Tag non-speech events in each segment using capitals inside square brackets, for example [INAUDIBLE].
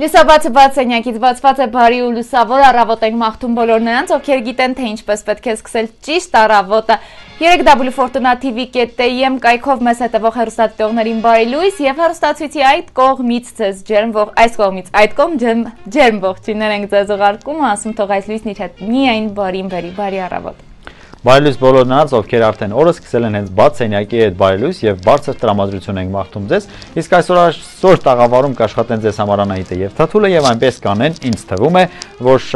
Լուսաբացը բաց սենյակից բացված է բարի ու լուսավոր առավոտ ենք մաղթում բոլոր նրանց, ովքեր գիտեն, թե ինչպես պետք է սկսել ճիշտ առավոտը։ 3W Fortuna TV.am կայքով մեզ հետևող հեռուստատիտողներին բարի լույս եւ հեռուստացույցի այդ կողմից ձեզ ջերմվող այս կողմից այդ կողմ ջերմ ողջույններ ենք ձեզ ուղարկում, ասում թող այս լույսն իր հետ միայն բարին բերի, բարի առավոտ։ Բարելույս բոլոր նրանց, ովքեր արդեն օրը սկսել են հենց բաց սենյակի հետ բարելույս եւ բարձր տրամադրություն ենք մաղթում ձեզ։ Իսկ այսօր այսօր տաղավարում կաշխատեն ձեզ համար Անահիտը եւ Թաթուլը եւ այնպես կանեն, ինձ թվում է, որ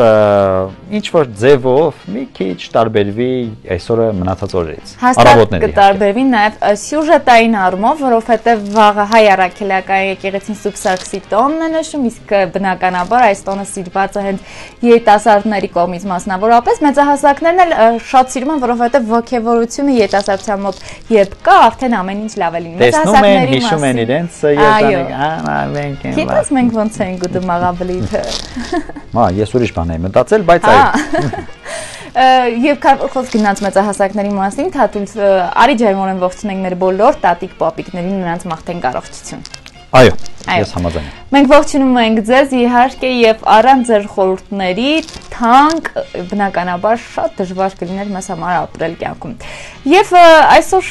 ինչ որ ձևով մի քիչ տարբերվի այսօրը մնացած օրերից։ Առավոտների կտարբերվի նաեւ սյուժետային առումով, որովհետեւ վաղը հայ առաքելական եկեղեցին Սուբսարքսի տոնն է նշում, իսկ բնականաբար այս տոնը սիրված է հենց երիտասարդների կողմից մասնավորապես մեծահասակներն էլ շատ սիրում եմ, որովհետև ողջևորությունը երիտասարդության մոտ երբ կա, արդեն ամեն ինչ լավ է լինում։ Տեսնում են, հիշում են իրենց երիտանիք, ահա մենք ենք։ Գիտես մենք ոնց ենք ուտում աղավլիթը։ Մա, ես ուրիշ բան եմ մտածել, բայց այո։ Եվ խոսք գնաց մեծահասակների մասին, թաթուլ արի ջերմորեն ողջունենք մեր բոլոր տատիկ պապիկներին նրանց մաղթենք առողջություն։ Այո, ես համաձայն եմ։ Մենք ողջունում ենք ձեզ իհարկե եւ առանց ձեր խորհուրդների թանկ բնականաբար շատ դժվար կլիներ մեզ համար ապրել կյանքում։ Եվ այսօր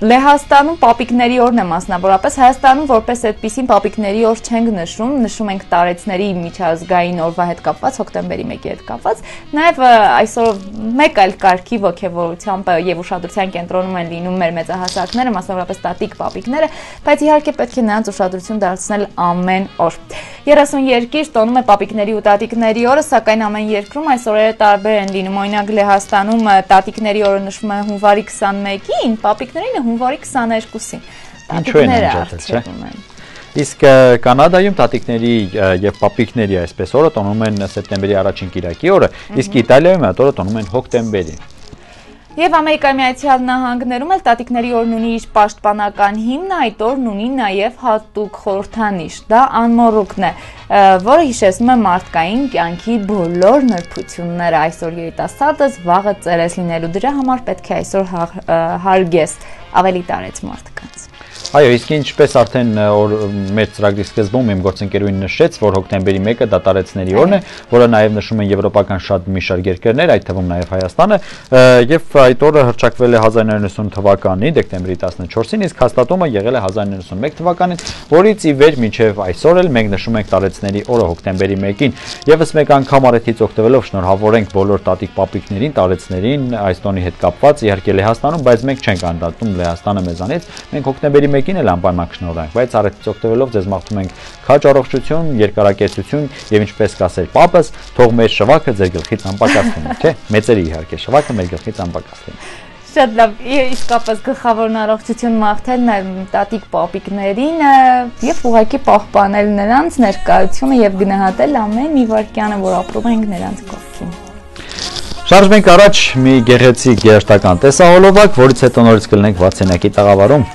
Լեհաստանում պապիկների օրն է մասնավորապես Հայաստանում որպես այդպեսին պապիկների օր չենք նշում, նշում ենք տարեցների միջազգային օրվա հետ կապված, հոկտեմբերի 1-ի հետ կապված։ Նաև այսօր մեկ այլ կարգի ողջավորությամբ եւ ուշադրության կենտրոնում են լինում մեր մեծահասակները, մասնավորապես տատիկ պապիկները, բայց իհարկե պետք է նրանց ուշադրություն դարձնել ամեն օր։ 30 երկիր տոնում է պապիկների ու տատիկների օրը, սակայն ամեն երկրում այս օրերը տարբեր են լինում։ Օրինակ Լեհաստանում տատիկների օրը նշվում է հունվարի 21-ին, պապիկներին հունվարի 22-ին։ Ինչու են անջատել, չէ՞։ Իսկ Կանադայում տատիկների եւ պապիկների այսպես օրը տոնում են սեպտեմբերի առաջին կիրակի օրը, իսկ Իտալիայում այդ օրը տոնում են հոկտեմբերին։ Եվ Ամերիկայի Միացյալ Նահանգներում էլ տատիկների օրն ունի իր պաշտպանական հիմնը, այդ օրն ունի նաև հատուկ խորհրդանիշ։ Դա անմոռուկն է, որը հիշեցնում է մարդկային կյանքի բոլոր նրբությունները։ Այսօր երիտասարդս վաղը ծերես լինելու դրա համար պետք է այսօր հարգես ավելի տարեց մարդկանց։ Այո, իսկ ինչպես արդեն որ մեր ծրագրի սկզբում իմ գործընկերուին նշեց, որ հոկտեմբերի 1-ը դատարեցների օրն է, որը նաև նշում են եվրոպական շատ մի շարք երկրներ, այդ թվում նաև Հայաստանը, եւ այդ օրը հռչակվել է 1990 թվականի դեկտեմբերի 14-ին, իսկ հաստատումը եղել է 1991 թվականին, որից ի վեր մինչև այսօր էլ մենք նշում ենք տարեցների օրը հոկտեմբերի 1-ին։ Եվս մեկ անգամ արեթից օգտվելով շնորհավորենք բոլոր տատիկ պապիկներին, տարեցներին այս տոնի հետ կապված, իհարկե Լեհաստանում, բայց մենք չենք անդատում Լեհաստանը մեզանից։ Մենք հոկտեմբերի մեկին էլ անպայման կշնորհանք, բայց առիթից օգտվելով ձեզ մաղթում ենք քաջ առողջություն, երկարակեցություն եւ ինչպես կասել պապս, թող մեր շվակը ձեր գլխից անպակաս լինի, չէ՞։ Մեծերի իհարկե շվակը մեր գլխից անպակաս լինի։ Շատ լավ, իսկապես գլխավորն առողջություն մաղթելն է տատիկ պապիկներին եւ ուղակի պահպանել նրանց ներկայությունը եւ գնահատել ամեն մի վարքյանը, որ ապրում ենք նրանց կողքին։ Շարժ մենք առաջ մի գեղեցիկ երաշտական տեսահոլովակ, որից հետո նորից կլինենք վացենյակի տաղավարում։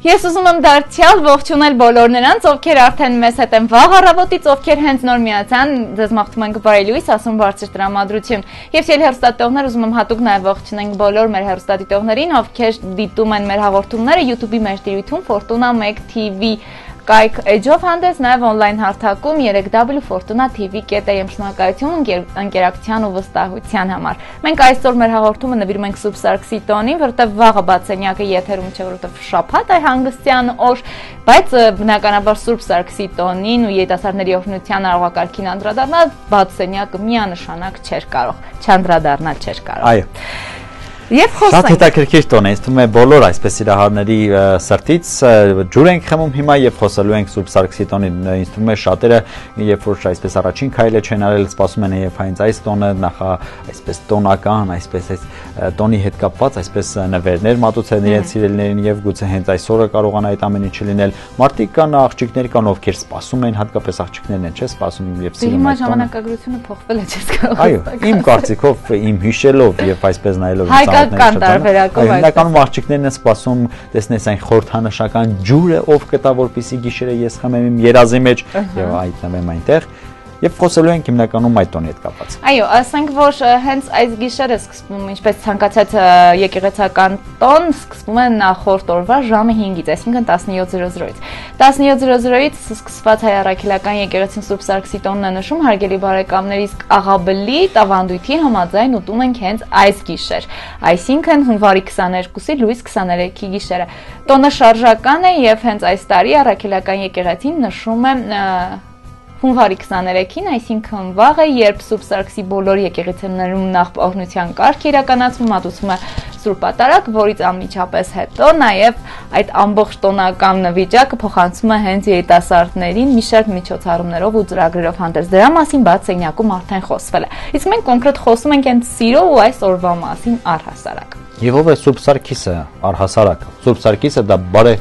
Ես ուզում եմ դարձյալ ողջունել բոլոր նրանց, ովքեր արդեն մեզ հետ են վաղ առավոտից, ովքեր հենց նոր միացան, ձեզ մաղթում ենք բարի լույս, ասում բարձր տրամադրություն։ Եվ սիրելի հեռուստատիտողներ, ուզում եմ հատուկ նաև ողջունենք բոլոր մեր հեռուստատիտողներին, ովքեր դիտում են մեր հաղորդումները YouTube-ի մեր տիրույթում Fortuna 1 TV Կայք էջով հանդես նաև on-line հարթակում 3W Fortuna TV.am շնորհակալություն ընկերակցության ու վստահության համար։ Մենք այսօր մեր հաղորդումը նվիրում ենք Սուրբ Սարգսի տոնին, որովհետև վաղը բացենյակը եթերում չէ, որովհետև շաբաթ է հանգստյան օր, բայց բնականաբար Սուրբ Սարգսի տոնին ու երիտասարդների օգնության արողակարգին անդրադառնալ բացենյակը միանշանակ չէր կարող, չանդրադառնալ չէր կարող։ Այո։ Եվ խոսենք։ Շատ հետաքրքիր տոն է, ինձ թվում է բոլոր այսպես իրահարների սրտից ջուր ենք խմում հիմա եւ խոսելու ենք Սուրբ Սարգսի տոնին։ Ինձ թվում է շատերը երբ որ այսպես առաջին քայլը չեն արել, սպասում են եւ հենց այս տոնը նախա այսպես տոնական, այսպես այս տոնի հետ կապված այսպես նվերներ մատուցեն իրենց սիրելիներին եւ գուցե հենց այսօրը կարողանա այդ ամեն ինչը լինել։ Մարդիկ կան, աղջիկներ կան, ովքեր սպասում են, հատկապես աղջիկներն են, չէ՞, սպասում եւ սիրում են։ Հիմա ժամանակագրությունը փոխվել է, չես կարող։ Այո, իմ կարծիքով, իմ հիշելով եւ այսպես նայելով ինձ Հայկական տարբերակով այդ։ Հիմնականում աղջիկներն են սպասում, տեսնես այն խորթանշական ջուրը, ով կտա, որպիսի գիշերը ես խմեմ իմ երազի մեջ եւ հայտնվեմ այնտեղ եւ խոսելու ենք հիմնականում այդ տոնի հետ կապված։ Այո, ասենք որ հենց այս գիշերը սկսվում, ինչպես ցանկացած եկեղեցական տոն, սկսվում է նախորդ օրվա ժամը 5-ից, այսինքն 17:00-ից։ 17:00-ից սկսված հայ առաքելական եկեղեցին Սուրբ Սարգսի տոնն է նշում հարգելի բարեկամներ, իսկ աղաբլի տավանդույթի համաձայն ուտում ենք հենց այս գիշեր։ Այսինքն հունվարի 22-ի լույս 23-ի գիշերը։ Տոնը շարժական է եւ հենց այս տարի առաքելական եկեղեցին նշում է հունվարի 23-ին, այսինքն վաղը, երբ Սուրբ Սարգսի բոլոր եկեղեցիներում նախ օրհնության կարգ իրականացվում, մատուցվում է Սուրբ Պատարագ, որից անմիջապես հետո նաև այդ ամբողջ տոնական նվիճակը փոխանցվում է հենց երիտասարդներին մի շարք միջոցառումներով ու ծրագրերով հանդերձ։ Դրա մասին բաց սենյակում արդեն խոսվել է։ Իսկ մենք կոնկրետ խոսում ենք այն սիրո ու այս օրվա մասին առհասարակ։ Եվ ով է Սուրբ Սարգիսը առհասարակ։ Սուրբ Սարգիսը դա բարե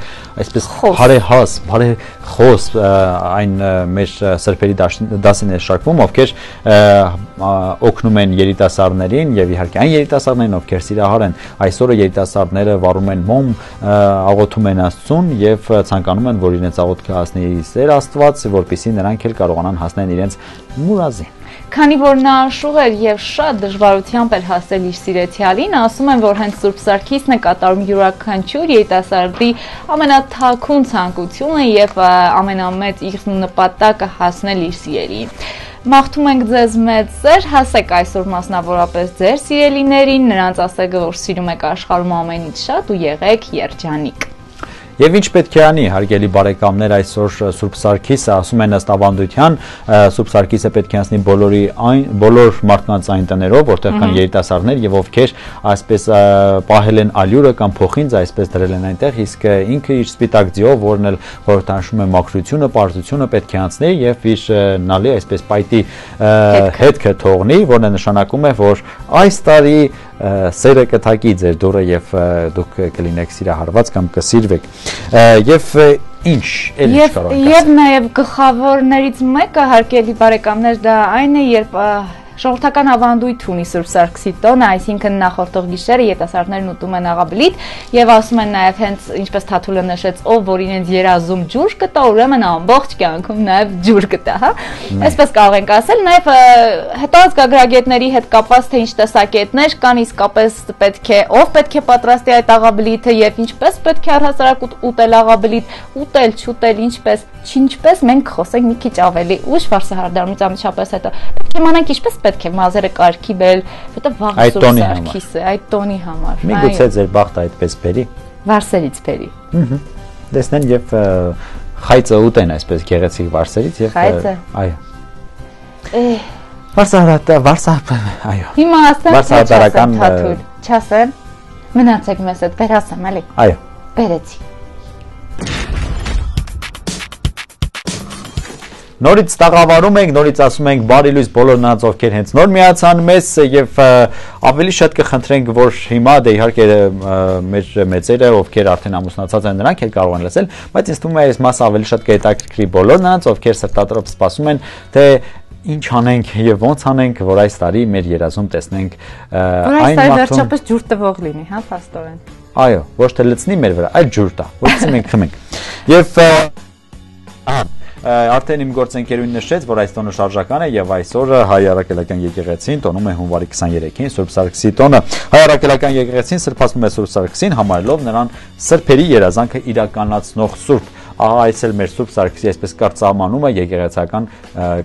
այսպես բարեհաս, բարեխոս այն մեր սրբերի դասին է շարքում, ովքեր օգնում են երիտասարդներին եւ իհարկե այն երիտասարդներին, ովքեր սիրահար են։ Այսօրը երիտասարդները վառում են մոմ, աղոթում են Աստծուն եւ ցանկանում են, որ իրենց աղոթքը հասնի Սեր Աստված, որպեսզի նրանք էլ կարողանան հասնել իրենց մուրազին։ Քանի որ նա աշուղ էր եւ շատ դժվարությամբ էր հասել իր սիրեցյալին, ասում են, որ հենց Սուրբ Սարգիսն է կատարում յուրաքանչյուր երիտասարդի ամենաթաքուն ցանկությունը եւ ամենամեծ իր նպատակը հասնել իր սիրելին։ Մաղթում ենք ձեզ մեծ սեր, հասեք այսօր մասնավորապես ձեր սիրելիներին, նրանց ասեք, որ սիրում եք աշխարհում ամենից շատ ու եղեք երջանիկ։ Եվ ինչ պետք է անի, հարգելի բարեկամներ, այսօր Սուրբ Սարգիսը ասում են ըստ ավանդության, Սուրբ Սարգիսը պետք է անցնի բոլորի այն բոլոր մարդկանց այն տներով, որտեղ կան երիտասարդներ եւ ովքեր այսպես պահել են ալյուրը կամ փոխինձ այսպես դրել են այնտեղ, իսկ ինքը իր սպիտակ ձիով, որն էլ խորհրդանշում է մաքրությունը, պարզությունը պետք է անցնի եւ իր նալի այսպես պայտի հետքը թողնի, որն է նշանակում է, որ այս տարի սերը կթակի ձեր դուրը եւ դուք կլինեք սիրահարված կամ կսիրվեք եւ ինչ էլ ինչ կարող եք եւ նաեւ գլխավորներից մեկը հարկելի բարեկամներ դա այն է երբ Ժողովրդական ավանդույթ ունի Սուրբ Սարգսի տոնը, այսինքն նախորդող գիշերը ետասարդներն ուտում են աղաբլիթ եւ ասում են նաեւ հենց ինչպես Թաթուլը նշեց, ով որ իրենց երազում ջուր կտա, ուրեմն ամբողջ կյանքում նաեւ ջուր կտա, հա։ Այսպես կարող ենք ասել, նաեւ հետո ազգագրագետների հետ կապված թե ինչ տեսակետներ կան իսկապես պետք է, ով պետք է պատրաստի այդ աղաբլիթը եւ ինչպես պետք է առհասարակ ուտել աղաբլիթ, ուտել, չուտել, ինչպես, ինչպես մենք խոսենք մի քիչ ավելի ուշ վարսահարդարումից ամիջապես հետո։ Պետք է իմանանք ինչպես պետք է մազերը կարգի բել, որտեղ վաղ սուրսարքիս է, այդ տոնի համար։ Միգուցե ձեր բախտը այդպես բերի։ Վարսերից բերի։ Ահա։ Դեսնեն եւ խայծը ուտեն այսպես գեղեցիկ վարսերից եւ այո։ Վարսահարատ, վարսա, այո։ Հիմա ասեմ, վարսահարական չասեմ։ Մնացեք մեզ հետ, վերասեմ, էլի։ Այո։ Բերեցի։ Նորից տաղավարում ենք, նորից ասում ենք բարի լույս բոլոր նրանց, ովքեր հենց նոր միացան մեզ եւ ավելի շատ կխնդրենք, որ հիմա դե իհարկե մեր մեծերը, ովքեր արդեն ամուսնացած են, նրանք էլ կարող են լսել, բայց ինձ թվում է այս մասը ավելի շատ կհետաքրքրի բոլոր նրանց, ովքեր սրտատրով սպասում են, թե ինչ անենք եւ ոնց անենք, որ այս տարի մեր երազում տեսնենք այն մարդուն։ Վերջապես ջուր տվող լինի, հա, փաստորեն։ Այո, ոչ թե լցնի մեր վրա, այլ ջուր տա, որովհետեւ մենք խմենք։ Եվ ահա Արդեն իմ գործընկերուին նշեց, որ այս տոնը շարժական է եւ այսօր հայ առաքելական եկեղեցին տոնում է հունվարի 23-ին Սուրբ Սարգսի տոնը։ Հայ առաքելական եկեղեցին սրբացնում է Սուրբ Սարգսին համարելով նրան սրբերի երազանքը իրականացնող Սուրբ։ Ահա այս էլ մեր Սուրբ Սարգսի այսպես կարծամանումը եկեղեցական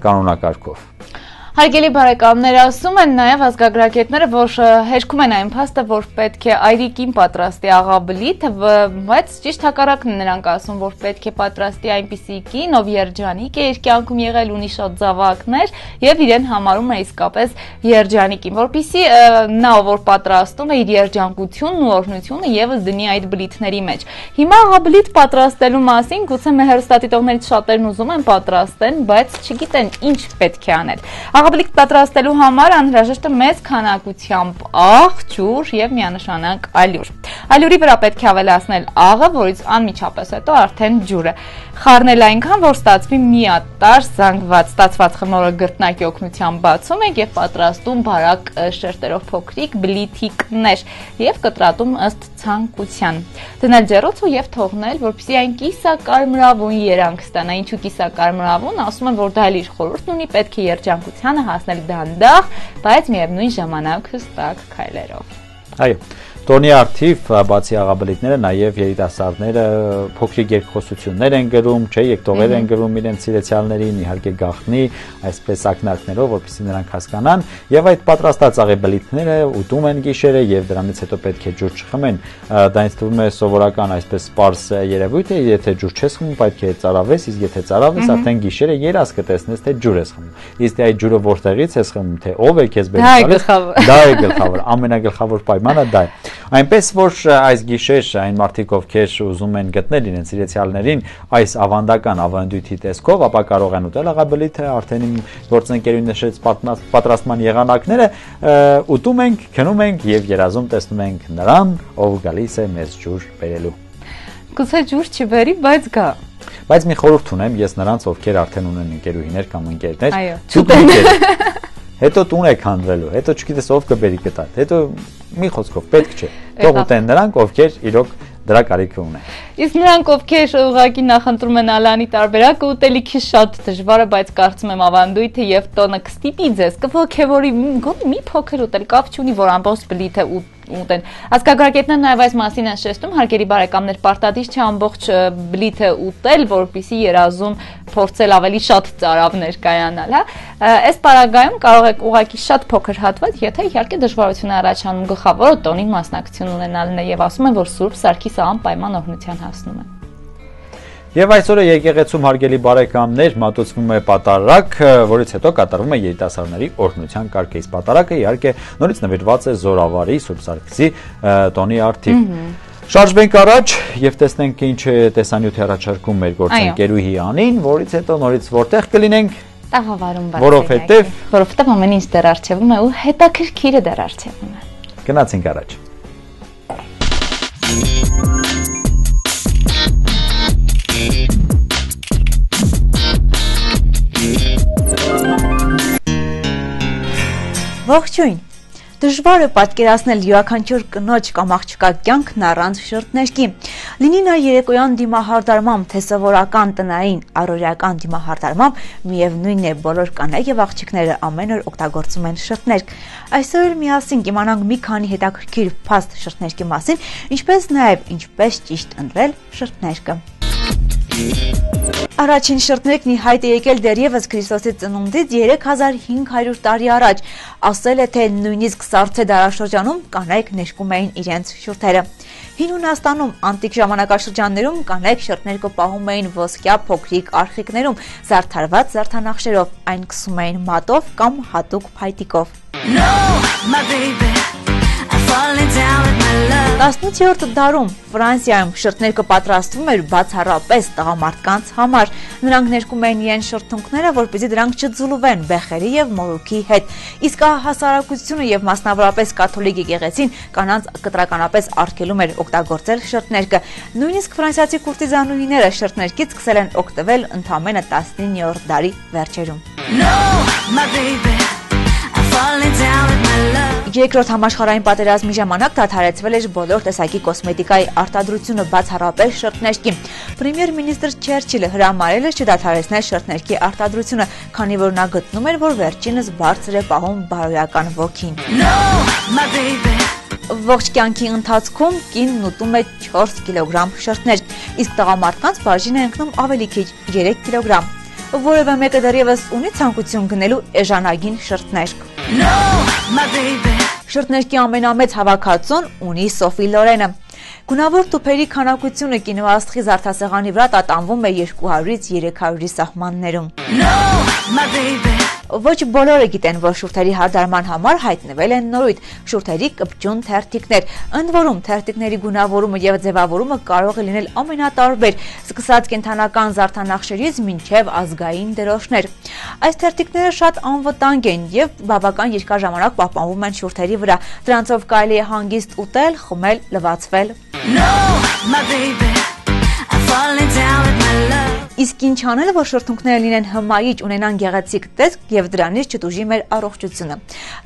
կանոնակարգով։ Հարգելի բարեկամներ, ասում են նաև ազգագրագետները, որ հերքում են այն փաստը, որ պետք է այրիկին պատրաստի աղաբլիթը, բայց ճիշտ հակառակն նրանք ասում, որ պետք է պատրաստի այնպիսի կին, ով երջանիկ է իր կյանքում եղել, ունի շատ զավակներ եւ իրեն համարում է իսկապես երջանիկին, որpիսի նա որ պատրաստում է իր երջանկությունն ու օրհնությունը եւս դնի այդ բլիթների մեջ։ Հիմա աղաբլիթ պատրաստելու մասին գուցե մեր հերոստատիտողներից շատերն ուզում են պատրաստեն, բայց չգիտեն ինչ պետք է անել։ Աղաբլիկ պատրաստելու համար անհրաժեշտ է մեծ քանակությամբ աղ, ջուր եւ միանշանակ ալյուր։ Ալյուրի վրա պետք է ավելացնել աղը, որից անմիջապես հետո արդեն ջուրը։ խառնել այնքան, որ ստացվի միատար զանգված, ստացված խմորը գրտնակի օգնությամբ բացում եք եւ պատրաստում բարակ շերտերով փոքրիկ բլիթիկներ եւ կտրատում ըստ ցանկության։ Դնել ջեռոցը եւ թողնել, որպեսզի այն կիսակարմրավուն երանգ ստանա։ Ինչու կիսակարմրավուն, ասում են, որ դա էլ իր խորհուրդն ունի, պետք է երջանկությանը հասնել դանդաղ, բայց միևնույն ժամանակ հստակ քայլերով։ Այո։ Տոնի արթիվ բացի աղաբլիկները նաև երիտասարդները փոքրիկ երկխոսություններ են գրում, չէ, եկտողեր են գրում իրենց սիրեցյալներին, իհարկե գախնի, այսպես ակնարկներով, որպեսզի նրանք հասկանան, եւ այդ պատրաստած աղաբլիկները ուտում են գիշերը եւ դրանից հետո պետք է ջուր չխմեն։ Դա ինձ թվում է սովորական այսպես սպարս երևույթ է, եթե ջուր չես խմում, պետք է ծարավես, իսկ եթե ծարավես, արդեն գիշերը երաս կտեսնես, թե ջուր ես խմում։ Իսկ այդ ջուրը որտեղից ես խմում, թե ով է քեզ բերել։ Դա է գլխավոր։ Ամենագլխավոր պայմանը դա է։ Այնպես որ այս գիշեր այն մարդիկ, ովքեր ուզում են գտնել իրենց իրեցյալներին այս ավանդական ավանդույթի տեսքով, ապա կարող են ուտել աղաբլիթը, արդեն իմ գործընկերուհին նշեց պատրաստման եղանակները, ուտում ենք, քնում ենք եւ երազում տեսնում ենք նրան, ով գալիս է մեզ ջուր բերելու։ Գուցե ջուր չբերի, բայց գա։ Բայց մի խորհուրդ ունեմ ես նրանց, ովքեր արդեն ունեն ընկերուհիներ կամ ընկերներ, ցուտեն [LAUGHS] հետո տուն եք հանրելու, հետո չգիտես ով կբերի կտա, հետո մի խոսքով պետք չէ։ Թող ուտեն նրանք, ովքեր իրոք դրա կարիքը ունեն։ Իսկ նրանք, ովքեր ուղղակի նախընտրում են Ալանի տարբերակը, ուտելիքի շատ դժվար է, բայց կարծում եմ ավանդույթը եւ տոնը կստիպի ձեզ կողքեվորի մի փոքր ուտել, կապ չունի, որ ամբողջ բլիթը ուտեն։ Ազգագրագետներն նաև այս մասին են շեշտում, հարգելի բարեկամներ, պարտադիր չէ ամբողջ բլիթը ուտել, որpիսի երազում փորձել ավելի շատ ծարավներ կայանալ, հա։ Այս պարագայում կարող եք ուղակի շատ փոքր հատված, եթե իհարկե դժվարություն առաջանում գլխավորը տոնին մասնակցություն ունենալն է եւ ասում են, որ Սուրբ Սարգիս անպայման օգնության հասնում է։ Եվ այսօրը եկեղեցում հարգելի բարեկամներ մատուցվում է պատարակ, որից հետո կատարվում է երիտասարդների օրհնության կարգը։ Իսկ պատարակը իհարկե նորից նվիրված է Զորավարի Սուրբ Սարգսի տոնի արդիվ։ Շարժվենք առաջ եւ տեսնենք ինչ է տեսանյութի առաջարկում մեր գործընկերուհի Անին, որից հետո նորից որտեղ կլինենք տաղավարում բացել։ Որովհետեւ որովհետեւ ամեն ինչ դեռ արժևում է ու հետաքրքիրը դեռ արժևում է։ Գնացինք առաջ։ Ողջույն։ Դժվար է պատկերացնել յուրաքանչյուր կնոջ կամ աղջկա կյանքն առանց շրթներքի։ Լինի նա երեկոյան դիմահարդարմամբ, թե սովորական տնային առօրյական դիմահարդարմամբ, միևնույնն է, բոլոր կանայք եւ աղջիկները ամեն օր օգտագործում են շրթներք։ Այսօր միասին կիմանանք մի քանի հետաքրքիր փաստ շրթներքի մասին, ինչպես նաեւ ինչպես ճիշտ ընտրել շրթներքը։ Առաջին շրթներքն ի հայտ է եկել դեռևս Քրիստոսի ծնունդից 3500 տարի առաջ։ Ասել է, թե նույնիսկ Սարցե դարաշրջանում կանայք ներկում էին իրենց շուրթերը։ Հին Հունաստանում անտիկ ժամանակաշրջաններում կանայք շրթներ կպահում էին ոսկյա փոքրիկ արխիկներում, զարդարված զարդանախշերով, այն կսում էին մատով կամ հատուկ փայտիկով։ No, my baby 18-րդ դարում Ֆրանսիայում շրթներ կպատրաստվում էր բացառապես տղամարդկանց համար։ Նրանք ներկում էին իրեն շրթունքները, որպեսզի դրանք չձուլվեն բեխերի եւ մորուքի հետ։ Իսկ հասարակությունը եւ մասնավորապես կաթոլիկ եկեղեցին կանանց կտրականապես արգելում էր օգտագործել շրթներկը։ Նույնիսկ ֆրանսիացի կուրտիզանուհիները շրթներկից սկսել են օգտվել ընդամենը 19-րդ դարի վերջերում։ No, my baby, I'm falling down with my love Երկրորդ համաշխարհային պատերազմի ժամանակ դադարեցվել էր բոլոր տեսակի կոսմետիկայի արտադրությունը բացառապես շրթներքի։ Պրեմիեր-մինիստրը Չերչիլը հրամարել էր չդադարեցնել շրթներքի արտադրությունը, քանի որ նա գտնում էր, որ վերջինս բարձր է պահում բարոյական ոգին։ No, my baby. Ողջ կյանքի ընթացքում կինն ուտում է 4 կիլոգրամ շրթներ, իսկ տղամարդկանց բաժին է ընկնում ավելի քիչ 3 կիլոգրամ։ Որևէ մեկը դեռևս ունի ցանկություն գնելու էժանագին շրթներք։ No, my baby. Շրթներքի ամենամեծ հավաքածուն ունի Սոֆի Լորենը։ Գունավոր տուփերի քանակությունը կինոաստղի զարդասեղանի վրա տատանվում է 200-ից 300-ի սահմաններում։ No, my baby. Ոչ բոլորը գիտեն, որ շուրթերի հարդարման համար հայտնվել են նորույթ շուրթերի կպչուն թերթիկներ։ Ընդ որում թերթիկների գունավորումը եւ ձևավորումը կարող է լինել ամենատարբեր, սկսած կենթանական զարդանախշերից մինչև ազգային դրոշներ։ Այս թերթիկները շատ անվտանգ են եւ բավական երկար ժամանակ պահպանվում են շուրթերի վրա։ Դրանցով կարելի է հանգիստ ուտել, խմել, լվացվել։ No, my baby, Իսկ ինչ անել, որ շրթունքները լինեն հմայիչ, ունենան գեղեցիկ տեսք եւ դրանից չտուժի մեր առողջությունը։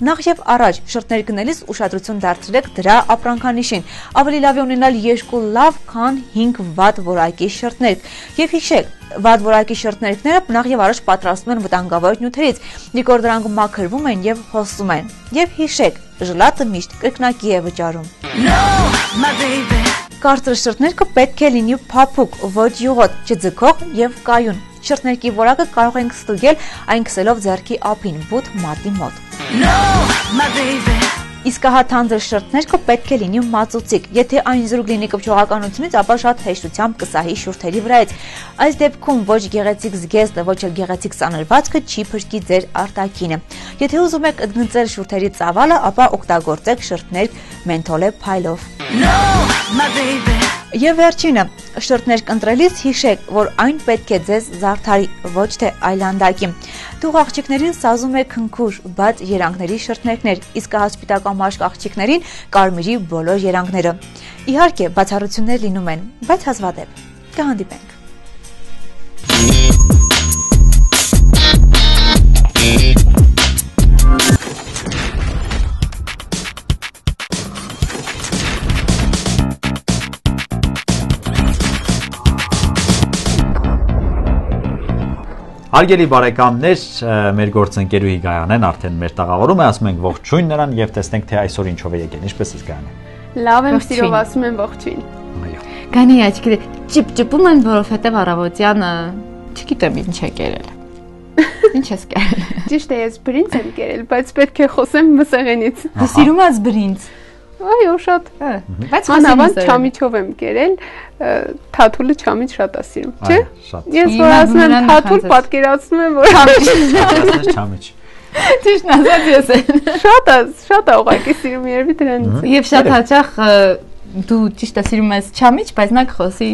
Նախ եւ առաջ շրթներ գնելիս ուշադրություն դարձրեք դրա ապրանքանիշին։ Ավելի լավ է ունենալ երկու լավ, քան 5 վատ որակի շրթներ։ Եվ հիշեք, վատ որակի շրթներքները նախ եւ առաջ պատրաստվում են վտանգավոր նյութերից։ Նիկոր դրանք մաքրվում են եւ հոսում են։ Եվ հիշեք, ժլատը միշտ կրկնակի է վճարում։ No, my baby Կարծր շրթներքը պետք է լինի փափուկ, ոչ յուղոտ, չձգող եւ կայուն։ Շրթներքի որակը կարող ենք ստուգել այն քսելով ձեռքի ափին, բութ մատի մոտ։ No, my baby Իսկ հա թանձր շրթներքը պետք է լինի մածուցիկ։ Եթե այն զրուկ լինի կպչողականությունից, ապա շատ հեշտությամբ կսահի շուրթերի վրայից։ Այս դեպքում ոչ գեղեցիկ զգեստը, ոչ էլ գեղեցիկ սանրվածքը չի փրկի ձեր արտաքինը։ Եթե ուզում եք ընդգծել շուրթերի ծավալը, ապա օգտագործեք շրթներ մենթոլե փայլով։ No, my baby Եվ վերջինը, շրթներ կընտրելիս հիշեք, որ այն պետք է ձեզ զարդարի, ոչ թե այլանդակի։ Դուղ աղջիկներին սազում է քնքուշ, բաց երանգների շրթներքներ, իսկ հասպիտական մաշկ աղջիկներին կարմիրի բոլոր երանգները։ Իհարկե, բացառություններ լինում են, բայց հազվադեպ։ Կհանդիպենք։ Հարգելի բարեկամներ, մեր գործընկերուհի Գայանեն արդեն մեր տաղավարում է, ասում ենք ողջույն նրան եւ տեսնենք թե այսօր ինչով է եկել։ Ինչպես է Գայանեն։ Լավ եմ, սիրով ասում եմ ողջույն։ Այո։ Գանի աչքերը ճիպճիպում են, որովհետեւ առավոտյան չգիտեմ ինչ է կերել։ [LAUGHS] Ինչ ես կերել։ Ճիշտ է, ես բրինձ եմ կերել, բայց պետք է խոսեմ մսեղենից։ Դու սիրում ես բրինձ։ Այո, շատ։ Բայց անավանդ չամիչով եմ կերել, թաթուլը չամիչ շատ է սիրում, չէ՞։ Ես որ ասում եմ թաթուլ, պատկերացնում եմ որ չամիչ։ Չամիչ։ [LAUGHS] Ճիշտ ասած ես եմ։ Շատ է, շատ է ուղղակի սիրում երևի դրանից։ Եվ շատ հաճախ դու ճիշտ է սիրում ես չամիչ, բայց նա կխոսի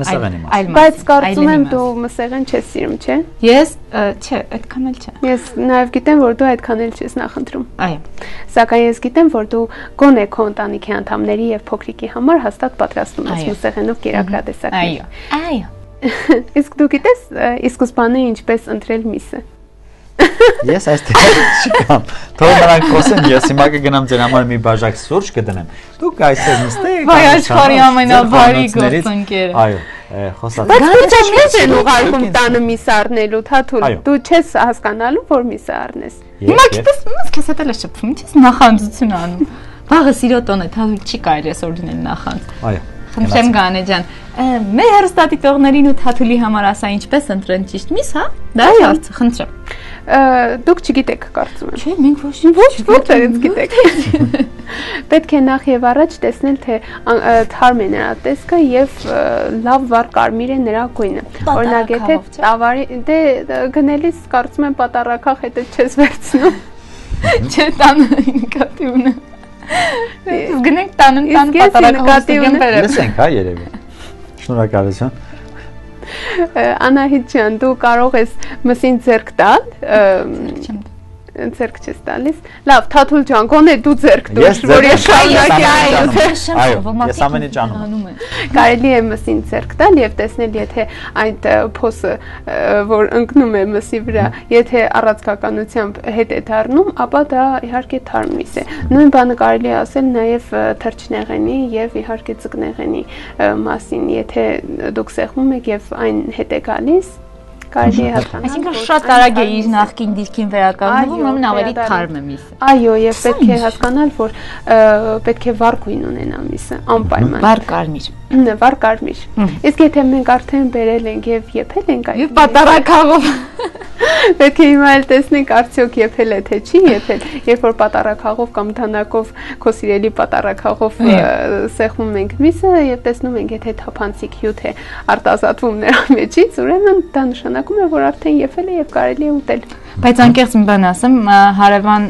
Մսեղենի մաս։ Բայց կարծում եմ դու մսեղեն չես սիրում, չէ՞։ Ես չէ, այդքան էլ չէ։ Ես նաև գիտեմ, որ դու այդքան էլ չես նախընտրում։ Այո։ Սակայն ես գիտեմ, որ դու գոնե քո ընտանիքի անդամների եւ փոքրիկի համար հաստատ պատրաստում ես մսեղենով կերակրատեսակներ։ Այո։ Այո։ [LAUGHS] Իսկ դու գիտես, իսկ ուսբանը ինչպես ընտրել միսը։ Ես այստեղ չկամ։ Թող նրանք խոսեն, ես հիմա կգնամ ձեր համար մի բաժակ սուրճ կդնեմ։ Դուք այստեղ նստեք։ Վայ աշխարհի ամենաբարի գործընկերը։ Այո, խոսած։ Բայց դու չես են ուղարկում տանը միս առնելու, թաթուլ։ Դու չես հասկանալու, որ միսը առնես։ Հիմա մս քեզ հետ էլ է շփվում, ինչես նախանձություն անում։ Վաղը սիրո տոն է, թաթուլ չի կարելի այսօր դնել նախանձ։ Այո։ Խնդրեմ Գանե ջան, մեր հերոստատիտողներին ու թաթուլի համար ասա ինչպես ընտրեն ճիշտ միս, հա? Դա հարցը, խնդրեմ դուք չգիտեք կարծում եմ։ Չէ, մենք ոչ ոչ որտեղից [LAUGHS] գիտեք։ Պետք է նախ եւ առաջ տեսնել թե թարմ է նրա տեսքը եւ լավ վառ կարմիր է նրա գույնը։ Օրինակ եթե տավարի դե գնելիս կարծում եմ պատարակախ հետը չես վերցնում։ [LAUGHS] Չէ, տան նկատի ունեմ։ Գնենք տանն տան պատարակախ լսենք, հա երևի։ [LAUGHS] Շնորհակալություն։ Անահիտ ջան, դու կարող ես մսին ձեռք տալ, ձերք չես տալիս։ Լավ, Թաթուլ ջան, գոնե դու ձերք դուր, որ ես շարունակեմ։ Այո, ես ամեն ինչ անում եմ։ Կարելի է մսին ձերք տալ եւ տեսնել, եթե այդ փոսը, որ ընկնում է մսի վրա, եթե առածկականությամբ հետ է դառնում, ապա դա իհարկե թարմ միս է։ Նույն բանը կարելի է ասել նաեւ թրջնեղենի եւ իհարկե ծկնեղենի մասին, եթե դուք սեղմում եք եւ այն հետ է գալիս, կարելի է հասկանալ։ Այսինքն շատ արագ է իր նախքին դիրքին վերականգնվում, ուրեմն ավելի թարմ է միսը։ Այո, եւ պետք է հասկանալ, որ պետք է վառ գույն ունենա միսը, անպայման։ Վառ կարմիր վառ կարմիր։ Իսկ եթե մենք արդեն բերել ենք եւ եփել ենք այդ Եվ պատարակաղով [LAUGHS] Պետք է հիմա էլ տեսնենք արդյոք եփել է թե չի եփել։ Երբ որ պատարակաղով կամ դանակով քո սիրելի պատարակաղով սեղմում ենք միսը եւ տեսնում ենք եթե թափանցիկ հյութ է արտազատվում նրա [LAUGHS] մեջից, ուրեմն դա նշանակում է որ արդեն եփել է եւ կարելի է ուտել։ Բայց անկեղծ մի բան ասեմ, հարևան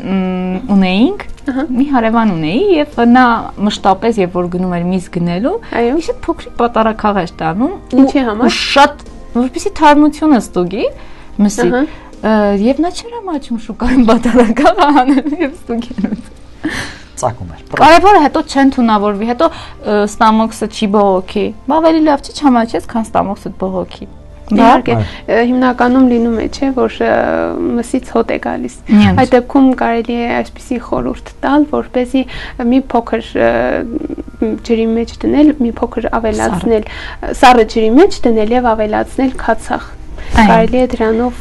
ունեինք մի հարևան ունեի եւ նա մշտապես երբ որ գնում էր միս գնելու, իշը փոքրիկ պատարակաղ էր տանում։ Ինչի համար։ Շատ որպեսի թարմությունը ստուգի մսի։ Եվ նա չէր ամաչում շուկայում պատարակաղ անել եւ ստուգել ծակում էր։ Կարևորը հետո չեն թունավորվի, հետո ստամոքսը չի բողոքի։ Ավելի լավ չի չհամաչես, քան ստամոքսը բողոքի։ Իհարկե, հիմնականում լինում է, չէ, որ մսից հոտ է գալիս։ Այդ դեպքում կարելի է այսպիսի խորհուրդ տալ, որ เป զի մի փոքր ջրի մեջ դնել, մի փոքր ավելացնել, սառը ջրի մեջ դնել եւ ավելացնել քացախ կարելի է դրանով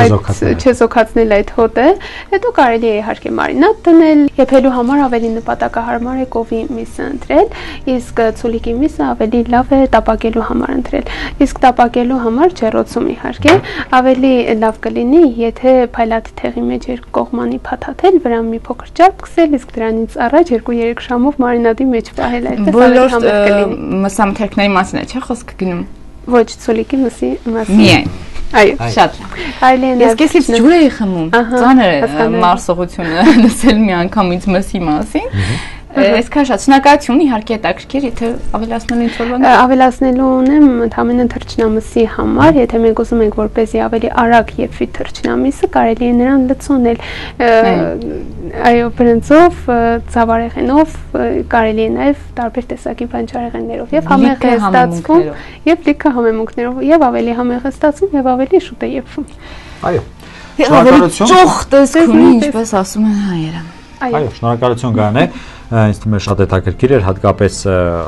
այդ չեզոքացնել այդ հոտը, հետո կարելի է իհարկե մարինատ դնել, եփելու համար ավելի նպատակահարմար է կովի միսը ընտրել, իսկ ցուլիկի միսը ավելի լավ է տապակելու համար ընտրել։ Իսկ տապակելու համար ջեռոցում իհարկե ավելի լավ կլինի, եթե փայլատ թեղի մեջ երկու կողմանի փաթաթել, վրան մի փոքր ճարպ քսել, իսկ դրանից առաջ 2-3 ժամով մարինադի մեջ պահել, այդպես ավելի համեղ կլինի։ Մսամթերքների մասին է, չէ՞ խոսքը գնում։ Ոչ, ցոլիկի մսի մասին։ Միայն։ Այո, շատ։ Այլեն Ես քեսից ջուր էի խմում։ Ծանր մարսողությունը [LAUGHS] լսել մի անգամից մսի մասին։ Այսքան շատ շնորհակալություն իհարկե հետաքրքիր, եթե ավելացնելու ինչ որ բան։ Ավելացնելու ունեմ ընդհանրեն թրջնամսի համար, եթե մենք ուզում ենք որպեսզի ավելի արագ եփվի թրջնամիսը, կարելի է նրան լցոնել այո, բրնձով, ծավարեղենով, կարելի է նաև տարբեր տեսակի բանջարեղեններով եւ համեղ է ստացվում եւ լիքը համեմունքներով եւ ավելի համեղ է ստացվում եւ ավելի շուտ է եփվում։ Այո։ Շնորհակալություն։ Ճոխ տեսք ունի, ինչպես ասում են հայերը։ Այո, շնորհակալություն Գարանե ինձ թվում է շատ հետաքրքիր էր հատկապես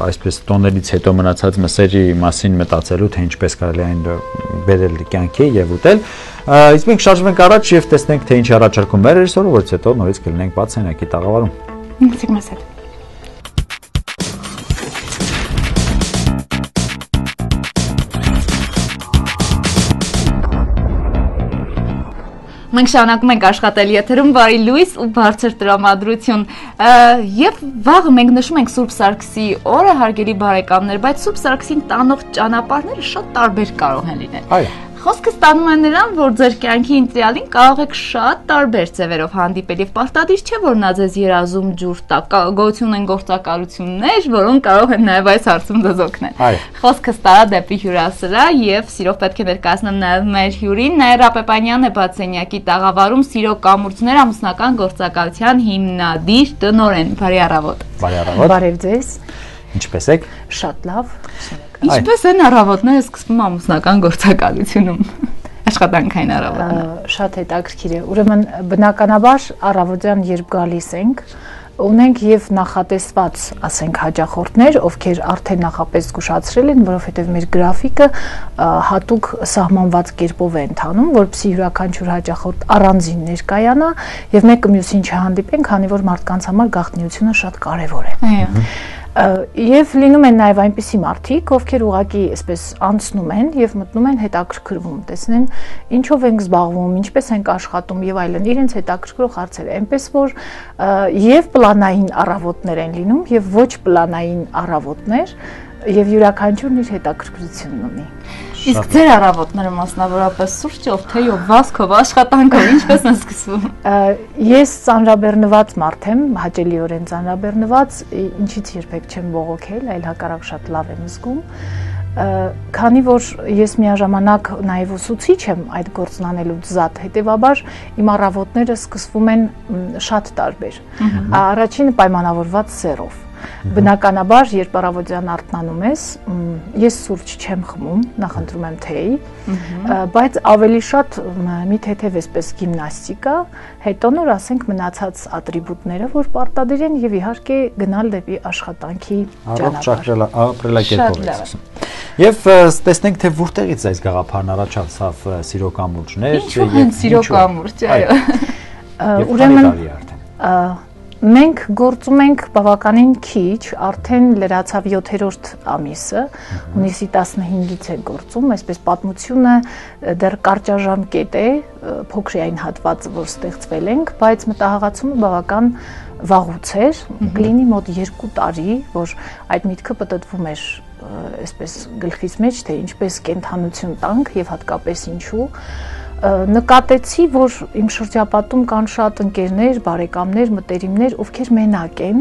այսպես տոներից հետո մնացած մսերի մասին մտածելու թե ինչպես կարելի այն բերել կյանքի եւ ուտել իսկ մենք շարժվենք առաջ եւ տեսնենք թե ինչ առաջարկում մեր ռեժիսորը որից հետո նորից կլինենք բաց սենյակի տաղավարում Մսիկ մասել Մենք շարունակում ենք աշխատել եթերում բարի լույս ու բարձր տրամադրություն։ Եվ վաղը մենք նշում ենք Սուրբ Սարգսի օրը, հարգելի բարեկամներ, բայց Սուրբ Սարգսին տանող ճանապարհները շատ տարբեր կարող են լինել։ Այո Խոսքը ստանում է նրան, որ ձեր կյանքի ինտրիալին կարող եք շատ տարբեր ձևերով հանդիպել եւ պարտադիր չէ, որ նա ձեզ երազում ջուր տա։ Գոյություն են գործակալություններ, որոնք կարող են նաեւ այս հարցում ձեզ օգնել։ Խոսքը ստարա դեպի հյուրասրահ եւ սիրով պետք է ներկայացնեմ նաեւ մեր հյուրին, Նաիրա Պեպանյանն է Բացենյակի տաղավարում սիրո կամուրջներ ամուսնական գործակալության հիմնադիր տնորեն։ Բարի առավոտ։ Բարի առավոտ։ Բարև ձեզ։ Ինչպե՞ս եք։ Շատ լավ։ Ինչպես են առավոտները սկսվում ամուսնական գործակալությունում [LAUGHS] աշխատանքային առավոտները։ Շատ հետաքրքիր է։ Ուրեմն բնականաբար առավոտյան երբ գալիս ենք, ունենք եւ նախատեսված, ասենք, հաջախորդներ, ովքեր արդեն նախապես զգուշացրել են, որովհետեւ մեր գրաֆիկը հատուկ սահմանված կերպով է ընթանում, որպեսզի յուրաքանչյուր հաջախորդ առանձին ներկայանա եւ մեկը մյուսին չհանդիպեն, քանի որ մարդկանց համար գաղտնիությունը շատ կարեւոր է։ Այո Եվ լինում են նաև այնպիսի մարդիկ, ովքեր ուղակի այսպես անցնում են եւ մտնում են հետաքրքրվում, տեսնեն ինչով ենք զբաղվում, ինչպես ենք աշխատում եւ այլն, իրենց հետաքրքրող հարցեր, այնպես որ եւ պլանային առավոտներ են լինում եւ ոչ պլանային առավոտներ եւ յուրաքանչյուրն իր հետաքրքրությունն ունի։ Իսկ ձեր առավոտները մասնավորապես սուրճով, թեյով, վազքով, աշխատանքով ինչպես են սկսվում։ Ես ծանրաբեռնված մարդ եմ, հաճելիորեն ծանրաբեռնված, ինչից երբեք չեմ բողոքել, այլ հակառակ շատ լավ եմ զգում քանի որ ես միաժամանակ նաև ուսուցիչ եմ այդ գործն անելուց զատ, հետեւաբար իմ առավոտները սկսվում են շատ տարբեր։ Առաջինը պայմանավորված սերով Բնականաբար, երբ առավոտյան արթնանում ես, ես սուրճ չեմ խմում, նախընտրում եմ թեյ, բայց ավելի շատ մի թեթև էսպես գիմնաստիկա, հետո նոր ասենք մնացած ատրիբուտները, որ պարտադիր են եւ իհարկե գնալ դեպի աշխատանքի ճանապարհ։ ապրելակերպով է ասում։ Եւ տեսնենք թե որտեղից այս գաղափարն առաջացավ սիրո կամուրջներ եւ սիրո կամուրջ, այո։ Ուրեմն Մենք գործում ենք բավականին քիչ, արդեն լրացավ 7-րդ ամիսը, հունիսի 15-ից է գործում, այսպես պատմությունը դեռ կարճաժամկետ է, փոքրին հատվածը, որ ստեղծվել ենք, բայց մտահղացումը բավական վաղուց էր, կլինի մոտ 2 տարի, որ այդ միտքը պատտվում էր այսպես գլխից մեջ, թե ինչպես կենթանություն տանք եւ հատկապես ինչու նկատեցի, որ իմ շրջապատում կան շատ ընկերներ, բարեկամներ, մտերիմներ, ովքեր մենակ են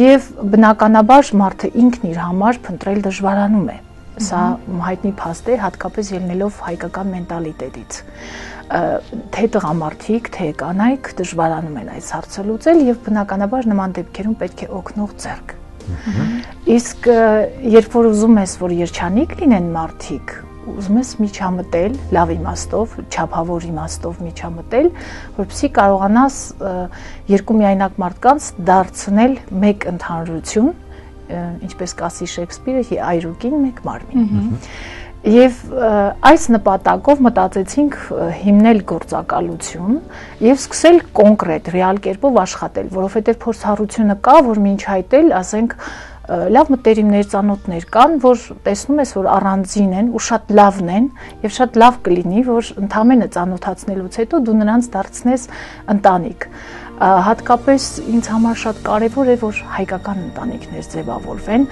եւ բնականաբար մարդը ինքն իր համար փնտրել դժվարանում է։ Սա հայտնի փաստ է, հատկապես ելնելով հայկական մենտալիտետից թե տղամարդիկ, թե կանայք դժվարանում են այս հարցը լուծել եւ բնականաբար նման դեպքերում պետք է օգնող ձեռք։ Իսկ երբ որ ուզում ես, որ երջանիկ լինեն մարդիկ, ուզում ես միջամտել լավ իմաստով, չափավոր իմաստով միջամտել, որովհետեւ կարողանաս երկու միայնակ մարդկանց դարձնել մեկ ընդհանրություն, ինչպես կասի Շեքսպիրը, այրուկին մեկ մարմին։ Եվ այս նպատակով մտածեցինք հիմնել գործակալություն եւ սկսել կոնկրետ ռեալ կերպով աշխատել, որովհետեւ փորձառությունը կա, որ մինչ հայտել, ասենք, լավ մտերիմներ, ծանոթներ կան, որ տեսնում ես, որ առանձին են ու շատ լավն են եւ շատ լավ կլինի, որ ընդամենը ծանոթացնելուց հետո դու նրանց դարձնես ընտանիք հատկապես ինձ համար շատ կարևոր է որ հայկական ընտանիքներ ձևավորվեն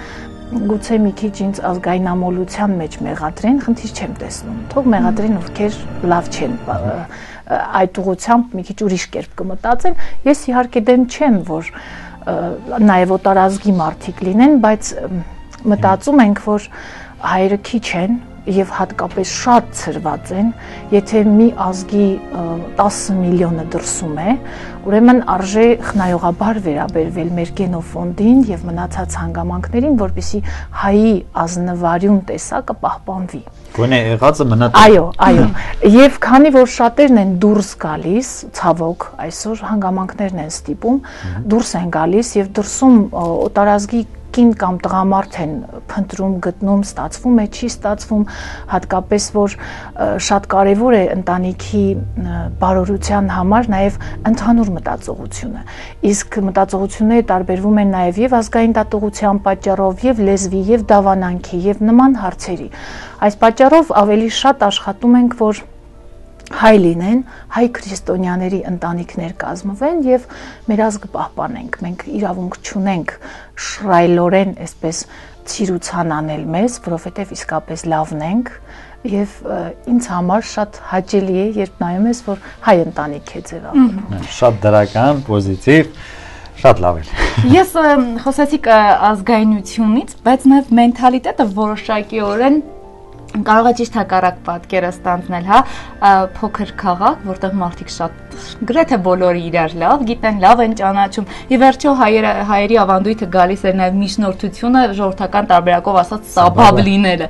գուցե մի քիչ ինձ ազգայնամոլության մեջ մեղադրեն, խնդիր չեմ տեսնում։ Թող մեղադրեն ովքեր լավ չեն այդ ուղությամբ մի քիչ ուրիշ կերպ կմտածեն։ Ես իհարկե դեմ չեմ, որ նաև օտարազգի մարդիկ լինեն, բայց մտածում ենք, որ հայերը քիչ են, եւ հատկապես շատ ծրված են, եթե մի ազգի 10 միլիոնը դրսում է, ուրեմն արժե խնայողաբար վերաբերվել մեր գենոֆոնդին եւ մնացած հանգամանքներին, որպիսի հայի ազնվարյուն տեսակը պահպանվի։ Գոնե եղածը մնա Այո, այո։ Եվ քանի որ շատերն են դուրս գալիս, ցավոք, այսօր հանգամանքներն են ստիպում, դուրս են գալիս եւ դրսում օտարազգի կին կամ տղամարդ են փնտրում, գտնում, ստացվում է, չի ստացվում, հատկապես որ շատ կարևոր է ընտանիքի բարօրության համար նաև ընդհանուր մտածողությունը։ Իսկ մտածողությունները տարբերվում են նաև եւ ազգային դատողության պատճառով, եւ լեզվի, եւ դավանանքի, եւ նման հարցերի։ Այս պատճառով ավելի շատ աշխատում ենք, որ հայ լինեն, հայ քրիստոնյաների ընտանիքներ կազմվեն եւ մեր ազգը պահպանենք։ Մենք իրավունք չունենք շրայլորեն այսպես ցիրուցան անել մեզ, որովհետեւ իսկապես լավն ենք եւ ինձ համար շատ հաճելի է, երբ նայում ես, որ հայ ընտանիք է ձևավորվում։ Շատ դրական, պոզիտիվ Շատ լավ է։ [LAUGHS] Ես խոսեցի ազգայնությունից, բայց նաև մենթալիտետը որոշակիորեն կարող է ճիշտ հակառակ պատկերը ստանձնել, հա, փոքր քաղաք, որտեղ մարդիկ շատ գրեթե բոլորը իրար լավ գիտեն, լավ են ճանաչում։ Ի վերջո հայերը հայերի ավանդույթը գալիս է նաև միջնորդությունը ժողովրդական տարբերակով ասած սաբաբլիները։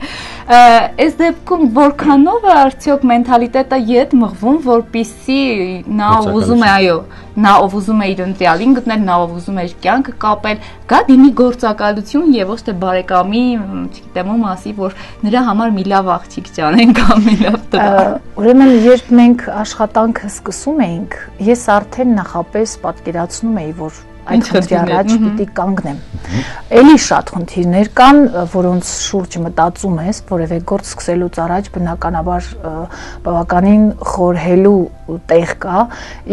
Այս դեպքում որքանով է արդյոք մենթալիտետը յետ մղվում, որpիսի նա ուզում է, այո, նա ով ուզում է իր ընտրյալին գտնել, նա ով ուզում է իր կյանքը կապել, գա դիմի գործակալություն եւ ոչ թե բարեկամի, չգիտեմ, ում ասի, որ նրա համար մի լավ աղջիկ ճանեն կամ մի լավ տղա։ Ուրեմն երբ մենք աշխատանքը սկսում էինք, ես արդեն նախապես պատկերացնում էի, որ այդ խնդրի առաջ պիտի կանգնեմ։ Էլի շատ խնդիրներ կան, որոնց շուրջ մտածում ես, որևէ գործ սկսելուց առաջ բնականաբար բավականին խորհելու տեղ կա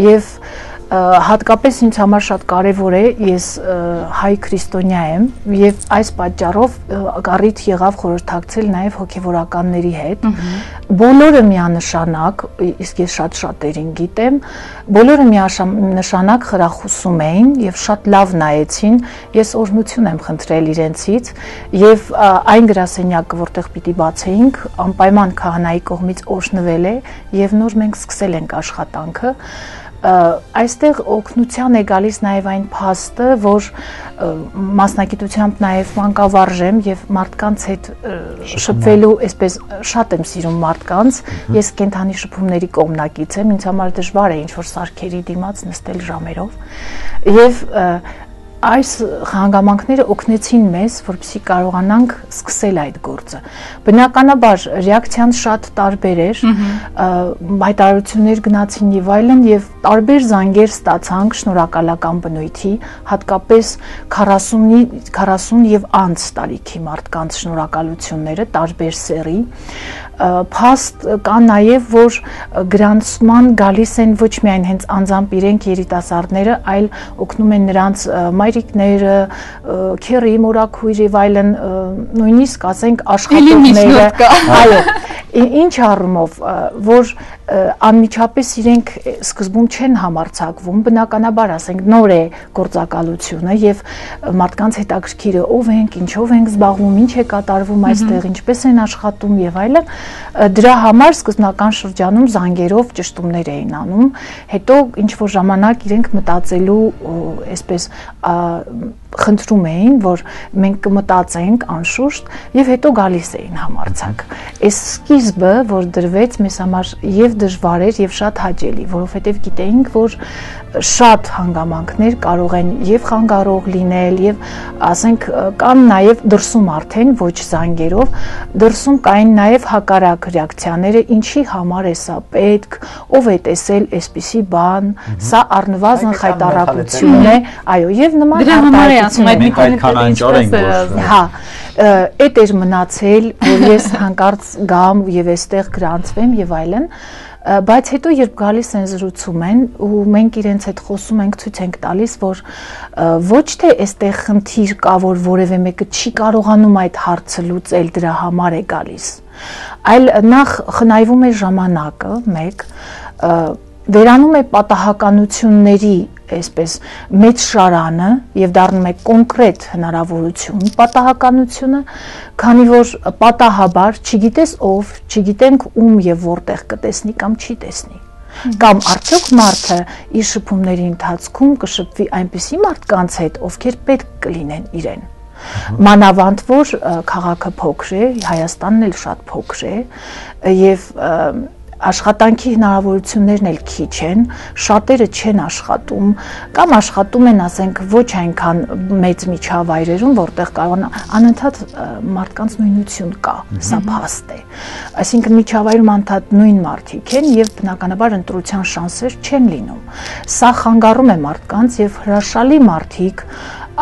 եւ հատկապես ինձ համար շատ կարևոր է ես հայ քրիստոնյա եմ եւ այս պատճառով գառիթ եղավ խորհրդակցել նաեւ հոգեվորականների հետ բոլորը միանշանակ իսկ ես շատ շատերին գիտեմ բոլորը միանշանակ խրախուսում էին եւ շատ լավ նայեցին ես օրհնություն եմ խնդրել իրենցից եւ այն գրասենյակը որտեղ պիտի բացեինք անպայման քահանայի կողմից օրհնվել է եւ նոր մենք սկսել ենք աշխատանքը այստեղ օգնության է գալիս նաև այն փաստը, որ մասնակիտությամբ նաև մանկավարժ եմ եւ մարդկանց հետ շփվելու, այսպես շատ եմ սիրում մարդկանց։ Ես կենթանի շփումների կողմնակից եմ, ինձ համար դժվար է ինչ որ սարքերի դիմաց նստել ժամերով։ Եվ այս հանգամանքները օգնեցին մեզ, որպեսզի կարողանանք սկսել այդ գործը։ Բնականաբար ռեակցիան շատ տարբեր էր, հայտարարություններ գնացին եւ այլն եւ տարբեր զանգեր ստացանք շնորհակալական բնույթի, հատկապես 40-ի 40 եւ անց տարիքի մարդկանց շնորհակալությունները տարբեր սերի փաստ կա նաև որ գրանցման գալիս են ոչ միայն հենց անձամբ իրենք երիտասարդները, այլ օգնում են նրանց մայրիկները, քերի, մորաքույր եւ այլն, նույնիսկ ասենք աշխատողները, այո, ինչ առումով որ անմիջապես իրենք սկզբում չեն համարցակվում բնականաբար ասենք նոր է գործակալությունը եւ մարդկանց հետաքրքիրը ով ենք ինչով ենք զբաղվում ինչ է կատարվում այստեղ ինչպես են աշխատում եւ այլն դրա համար սկզբնական շրջանում զանգերով ճշտումներ էին անում հետո ինչ որ ժամանակ իրենք մտածելու այսպես խնդրում էին որ մենք կմտածենք անշուշտ եւ հետո գալիս էին համարցակ այս սկիզբը, որ դրվեց մեզ համար եւ դժվար էր եւ շատ հաճելի, որովհետեւ գիտեինք, որ շատ հանգամանքներ կարող են եւ խանգարող լինել եւ ասենք կան նաեւ դրսում արդեն ոչ զանգերով դրսում կային նաեւ հակարակ ռեակցիաները ինչի համար է սա պետք ով է տեսել այսպիսի բան սա առնվազն խայտարակություն է այո եւ նման դրա համար է ասում այդ որ հա այդ էր մնացել որ ես հանկարծ գամ եւ այստեղ գրանցվեմ եւ այլն բայց հետո երբ գալիս են զրուցում են ու մենք իրենց հետ խոսում ենք ցույց ենք տալիս որ ոչ թե այստեղ խնդիր կա որ որևէ մեկը չի կարողանում այդ հարցը լուծել դրա համար է գալիս այլ նախ խնայվում է ժամանակը մեկ վերանում է պատահականությունների այսպես մեծ շարանը եւ դառնում է կոնկրետ հնարավորություն պատահականությունը, քանի որ պատահաբար չգիտես ով, չգիտենք ում եւ որտեղ կտեսնի կամ չի տեսնի կամ արդյոք մարդը իր շփումների ընթացքում կշփվի այնպիսի մարդկանց հետ, ովքեր պետք կլինեն իրեն մանավանդ որ քաղաքը փոքր է, Հայաստանն էլ շատ փոքր է եւ և, աշխատանքի հնարավորություններն էլ քիչ են, շատերը չեն աշխատում կամ աշխատում են, ասենք, ոչ այնքան մեծ միջավայրերում, որտեղ կարող անընդհատ մարդկանց նույնություն կա, սա փաստ է։ Այսինքն միջավայրում անդադ նույն մարդիկ են եւ բնականաբար ընտրության շանսեր չեն լինում։ Սա խանգարում է մարդկանց եւ հրաշալի մարդիկ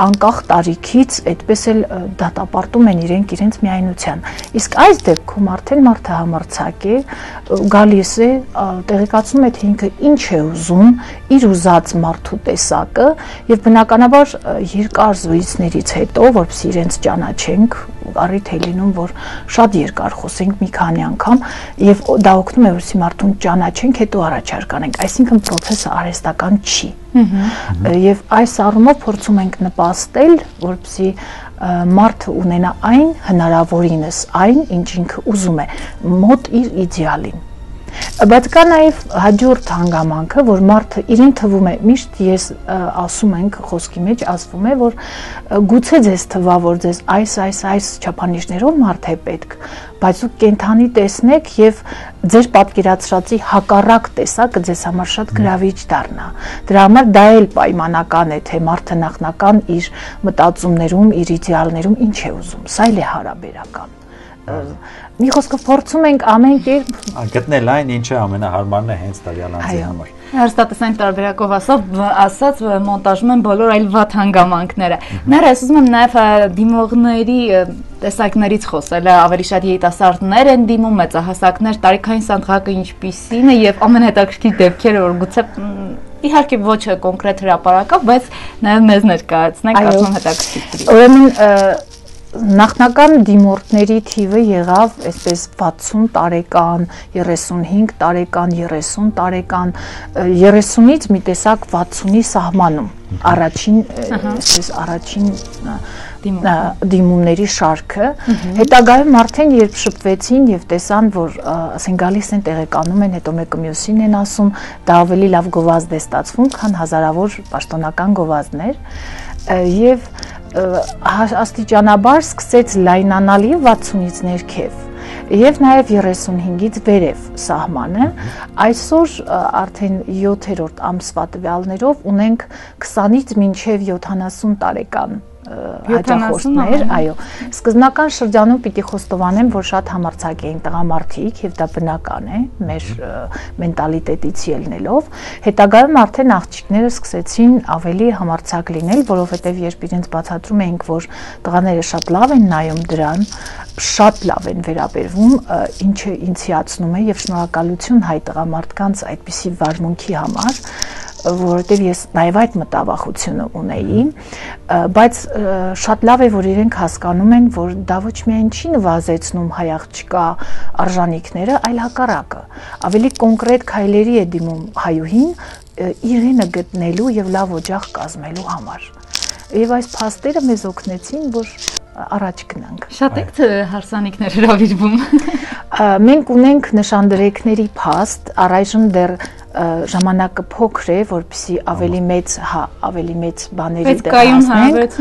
անկախ տարիքից այդպես էլ դատապարտում են իրենք իրենց միայնության։ Իսկ այս դեպքում արդեն մարդը համարցակ է, գալիս է, տեղեկացնում է թե ինքը ինչ է ուզում, իր ուզած մարդու տեսակը եւ բնականաբար երկար զրույցներից հետո, որովհետեւ իրենց ճանաչենք, առիթ է լինում, որ շատ երկար խոսենք մի քանի անգամ եւ դա օգնում է որսի մարդուն ճանաչենք, հետո առաջարկ անենք։ Այսինքն process-ը արհեստական չի։ Եվ այս առումով փորձում ենք նպաստել, որպեսզի մարդը ունենա այն հնարավորինս, այն, ինչ ինքը ուզում է, մոտ իր իդեալին Բայց կա նաև հաջորդ հանգամանքը, որ մարդը իրեն թվում է, միշտ ես ասում ենք խոսքի մեջ ասվում է, որ գուցե ձեզ թվա, որ ձեզ այս այս այս չափանիշներով մարդ է պետք, բայց դուք կենթանի տեսնեք եւ ձեր պատկերացրածի հակառակ տեսակը ձեզ համար շատ գրավիչ դառնա։ Դրա համար դա էլ պայմանական է, թե մարդը նախնական իր մտածումներում, իր իդեալներում ինչ է ուզում։ Սա էլ է հարաբերական մի խոսքով փորձում ենք ամեն կերպ գտնել այն, ինչը ամենահարմարն է հենց տվյալ անձի համար։ Հաստատեսային տարբերակով ասած, ասած մոնտաժում են բոլոր այլ վատ հանգամանքները։ Ները ասում եմ նաև դիմողների տեսակներից խոսել, ավելի շատ երիտասարդներ են դիմում, մեծահասակներ, տարիքային սանդղակը ինչպիսին է եւ ամենահետաքրքիր դեպքերը, որ գուցե իհարկե ոչ կոնկրետ հրաապարակով, բայց նաև մեզ ներկայացնենք, ասում հետաքրքիր։ Ուրեմն նախնական դիմորդների թիվը եղավ այսպես 60 տարեկան, 35 տարեկան, 30 տարեկան, 30-ից մի տեսակ 60-ի սահմանում առաջին այսպես առաջին դիմումների շարքը հետագայում արդեն երբ շփվեցին եւ տեսան որ ասեն գալիս են տեղեկանում են հետո մեկը մյուսին են ասում դա ավելի լավ գովազդ է ստացվում քան հազարավոր պաշտոնական գովազդներ եւ աստիճանաբար սկսեց լայնանալի 60-ից ներքև եւ նաեւ 35-ից վերև սահմանը այսօր արդեն 7-րդ ամսվա տվյալներով ունենք 20-ից մինչև 70 տարեկան հաճախորդներ, այո։ Սկզբնական շրջանում պիտի խոստովանեմ, որ շատ համարցակ էին տղամարդիկ եւ դա բնական է մեր մենտալիտետից ելնելով։ Հետագայում արդեն աղջիկները սկսեցին ավելի համարցակ լինել, որովհետեւ երբ իրենց բացատրում էինք, որ տղաները շատ լավ են նայում դրան, շատ լավ են վերաբերվում, ինչը ինձ հիացնում է եւ շնորհակալություն հայ տղամարդկանց այդպիսի վարմունքի համար որովհետև ես նաև այդ մտավախությունը ունեի, բայց շատ լավ է, որ իրենք հասկանում են, որ դա ոչ միայն չի նվազեցնում հայ աղջկա արժանինքները, այլ հակառակը։ Ավելի կոնկրետ քայլերի է դիմում հայուհին իրենը գտնելու եւ լավ օջախ կազմելու համար։ Եվ այս փաստերը մեզ օգնեցին, որ առաջ գնանք։ Շատ եք հարսանիքներ հravirվում։ Մենք ունենք նշանդրեկների փաստ, առայժմ դեռ ժամանակը փոքր է, որպեսզի ավելի մեծ, հա, ավելի մեծ բաների դեր հասնենք։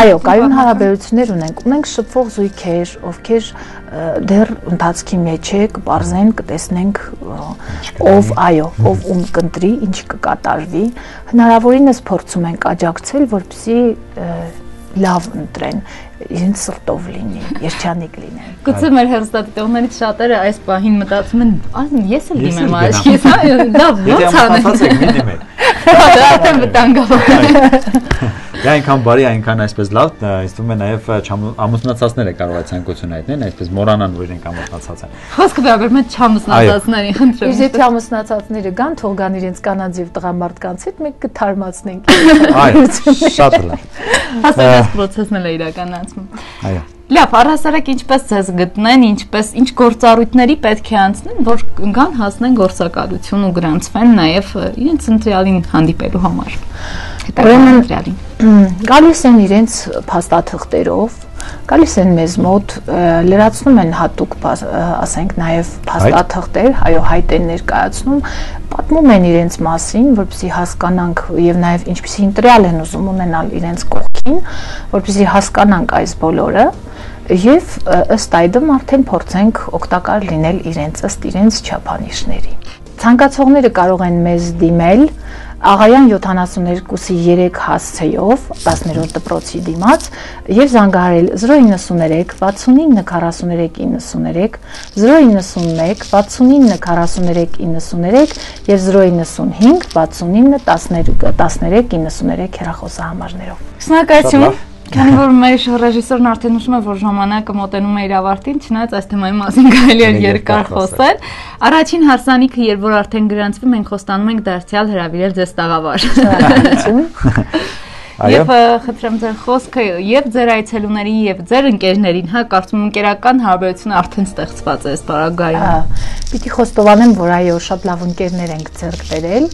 Այո, կայուն հարաբերություններ ունենք։ Ունենք շփվող զույգեր, ովքեր դեռ ընթացքի մեջ է, կբարձեն, կտեսնենք ով, այո, ով ում կընտրի, ինչ կկատարվի։ Հնարավորինս փորձում ենք աջակցել, որպեսզի լավ ընտրեն իրենց սրտով լինի, երջանիկ լինեն։ [LAUGHS] Գուցե մեր հերոստատիտողներից շատերը այս պահին մտածում են, ես էլ դիմեմ աչքիս, հա, լավ, ո՞նց անեմ։ Դա արդեն վտանգավոր։ [LAUGHS] Դա այնքան բարի, այնքան այսպես լավ, ինձ թվում է նաև ամուսնացածները կարող է ցանկություն հայտնեն, այսպես մոռանան, որ իրենք ամուսնացած են։ Խոսքը վերաբերում է չամուսնացածներին, խնդրեմ։ Իսկ եթե ամուսնացածները գան, թող գան իրենց կանանց եւ տղամարդկանց հետ, մենք կթարմացնենք։ Այո, շատ լավ։ Հասարակ այս process-ն էլ է իրականացվում։ Այո։ Լավ, առհասարակ ինչպես ձեզ գտնեն, ինչպես ինչ գործառույթների պետք է անցնեն, որ գան հասնեն գործակալություն ու գրանցվեն նաև իրենց ընտրյալին հանդիպելու համար։ Ուրեմն գալիս են իրենց փաստաթղթերով, գալիս են մեզ մոտ, լրացնում են հատուկ, ասենք, նաև փաստաթղթեր, այո, հայտ են ներկայացնում, պատմում են իրենց մասին, որպեսզի հասկանանք եւ նաև ինչպեսի ինտրիալ են ուզում ունենալ իրենց կողքին, որպեսզի հասկանանք այս բոլորը եւ ըստ այդմ արդեն փորձենք օգտակար լինել իրենց ըստ իրենց չափանիշների։ Ցանկացողները կարող են մեզ դիմել Աղայան 72-ի 3 հասցեով 10-րդ դպրոցի դիմաց եւ զանգահարել 093 69 43 93 091 69 43 93 եւ 095 69 13 93 հեռախոսահամարներով։ Շնորհակալություն։ Քանի որ մեր ռեժիսորն արդեն նշում է, որ ժամանակը մոտենում է իր ավարտին, չնայած այս թեմայի մասին կարելի է երկար խոսել, առաջին հարսանիքը, երբ որ արդեն գրանցվի, մենք խոստանում ենք դարձյալ հրավիրել ձեզ տաղավար։ Եվ խնդրեմ ձեր խոսքը եւ ձեր այցելուներին եւ ձեր ընկերներին, հա, կարծում եմ ընկերական հարաբերությունը արդեն ստեղծված է այս բարագայում։ Պիտի խոստովանեմ, որ այո, շատ լավ ընկերներ ենք ձեռք բերել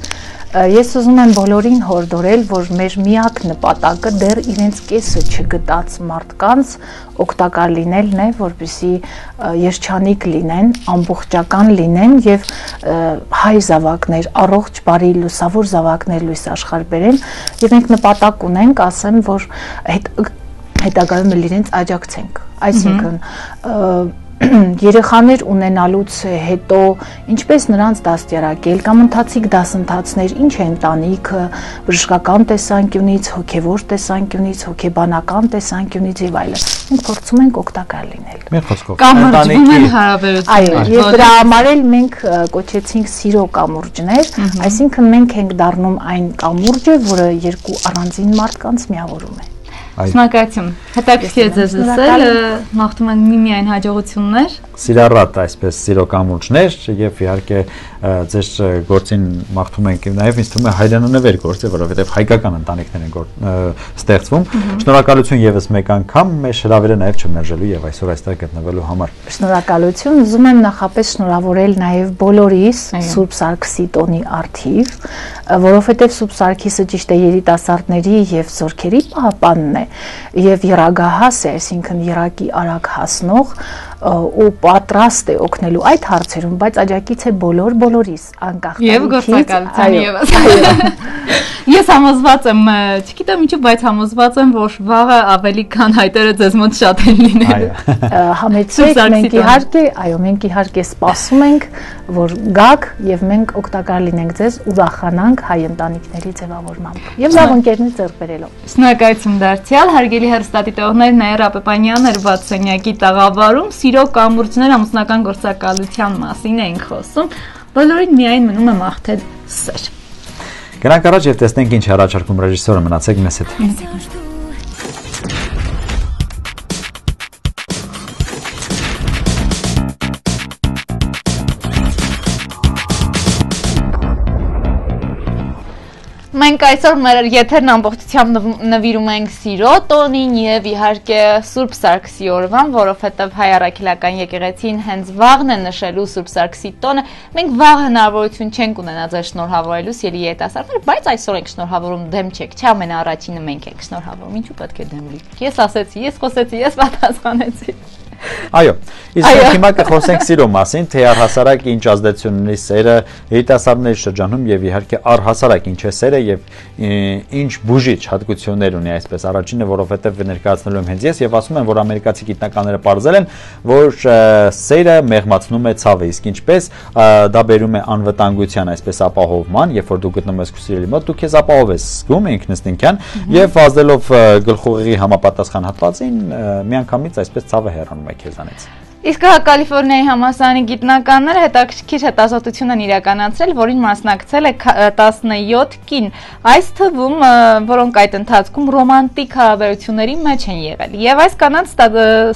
Ես ուզում եմ բոլորին հորդորել, որ մեր միակ նպատակը դեռ իրենց կեսը չգտած մարդկանց օգտակար լինելն է, որպեսզի երջանիկ լինեն, ամբողջական լինեն եւ հայ զավակներ, առողջ, բարի, լուսավոր զավակներ լույս աշխարհ բերեն եւ մենք նպատակ ունենք, ասեմ, որ հետ հետագայում իրենց աջակցենք։ Այսինքն [CLEARS THROAT] երեխաներ ունենալուց հետո ինչպես նրանց դաստիարակել կամ ընթացիկ դասընթացներ, ինչ է ընտանիքը, բժշկական տեսանկյունից, հոգևոր տեսանկյունից, հոգեբանական տեսանկյունից եւ այլն։ Մենք փորձում ենք օգտակար լինել։ Մեր խոսքով կամրջվում են հարաբերությունները։ Այո, եւ դրա համար էլ մենք կոչեցինք սիրո կամուրջներ, այսինքն մենք ենք դառնում այն կամուրջը, որը երկու առանձին մարդկանց միավորում է։ Շնորհակալություն։ Հետաքրքիր է ձեզ լսել, մաղթում ենք միմիայն հաջողություններ։ Սիրառատ այսպես սիրո կամուրջներ եւ իհարկե ձեր գործին մաղթում ենք նաեւ ինձ թվում է հայրենանվեր գործը, որովհետեւ հայկական ընտանիքներ են ստեղծվում։ Շնորհակալություն եւս մեկ անգամ մեր հրավերը նաեւ չմերժելու եւ այսօր այստեղ գտնվելու համար։ Շնորհակալություն։ Ուզում եմ նախապես շնորհավորել նաեւ բոլորիս Սուրբ Սարգսի տոնի արթիվ, որովհետեւ Սուրբ Սարգիսը ճիշտ է երիտասարդների եւ զորքերի պահապանն է եւ երագահաս է, այսինքն երակի արագ հասնող ու պատրաստ է օգնելու այդ հարցերում, բայց աջակից է բոլոր բոլորիս, անկախ Եվ գործակալության եւս։ Ես համոզված եմ, չգիտեմ ինչու, բայց համոզված եմ, որ վաղը ավելի քան հայտերը ձեզ մոտ շատ են լինելու։ Համեցեք, մենք իհարկե, այո, մենք իհարկե սպասում ենք, որ գաք եւ մենք օգտակար լինենք ձեզ, ուրախանանք հայ ընտանիքների ձևավորմամբ։ Եվ լավ ընկերներ ձեռք բերելով։ Շնորհակալություն դարձյալ, հարգելի հերոստատիտողներ, Նաիրա Պեպանյանն էր Վաթսենյակի տաղավարում սիրո կամուրջներ ամուսնական գործակալության մասին ենք խոսում։ Բոլորին միայն մնում է մաղթել սեր։ Գնանք առաջ եւ տեսնենք ինչ առաջարկում ռեժիսորը մնացեք մեզ հետ։ Մնացեք Մենք այսօր մեր եթերն ամբողջությամբ նվիրում ենք Սիրո տոնին եւ իհարկե Սուրբ Սարգսի օրվան, որովհետեւ հայ առաքելական եկեղեցին հենց վաղն է նշելու Սուրբ Սարգսի տոնը։ Մենք վաղ հնարավորություն չենք ունենա ձեր շնորհավորելուց ելի երիտասարդներ, բայց այսօր ենք շնորհավորում դեմ չեք, չէ՞ ամենաառաջինը մենք ենք շնորհավորում։ Ինչու պետք է դեմ լինի։ Ես ասեցի, ես խոսեցի, ես պատասխանեցի։ Այո։ Իսկ հիմա կխոսենք սիրո մասին, թե առհասարակ ինչ ազդեցություն ունի սերը երիտասարդների շրջանում եւ իհարկե առհասարակ ինչ է սերը եւ ինչ բուժիչ հատկություններ ունի այսպես առաջինը, որովհետեւ ներկայացնելու եմ հենց ես եւ ասում եմ, որ ամերիկացի գիտնականները ողջել են, որ սերը մեղմացնում է ցավը, իսկ ինչպես դա բերում է անվտանգության այսպես ապահովման, երբ որ դու գտնում ես քո սիրելի մոտ, դու քեզ ապահով ես զգում ինքնստինքյան եւ վազելով գլխուղեղի համապատասխան հատվածին միանգամից այսպես ցավը հեռանում է քեզանից։ Իսկ հա Կալիֆոռնիայի համասարանի գիտնականները հետաքրքիր հետազոտություն են իրականացրել, որին մասնակցել է 17 կին։ Այս թվում, որոնք այդ ընթացքում ռոմանտիկ հարաբերությունների մեջ են եղել։ Եվ այս կանանց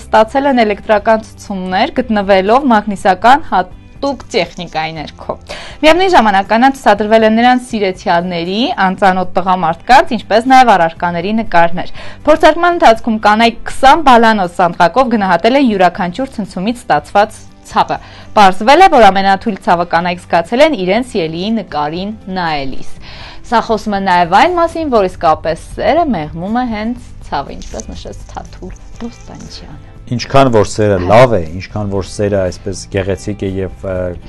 ստացել են էլեկտրական ցուցումներ գտնվելով մագնիսական հատ հատուկ տեխնիկայի ներքո։ Միևնույն ժամանակ կանանց ցուցադրվել են նրանց սիրեցյալների, անծանոթ տղամարդկանց, ինչպես նաև առարկաների նկարներ։ Փորձարկման ընթացքում կանայք 20 բալանոց սանդղակով գնահատել են յուրաքանչյուր ցնցումից ստացված ցավը։ Պարզվել է, որ ամենաթույլ ցավը կանայք զգացել են իրենց ելիի նկարին նայելիս։ Սա խոսում է նաև այն մասին, որ իսկապես սերը մեղմում է հենց ցավը, ինչպես նշեց Թաթուլ Ռոստանչյանը ինչքան որ սերը լավ է, ինչքան որ սերը այսպես գեղեցիկ է եւ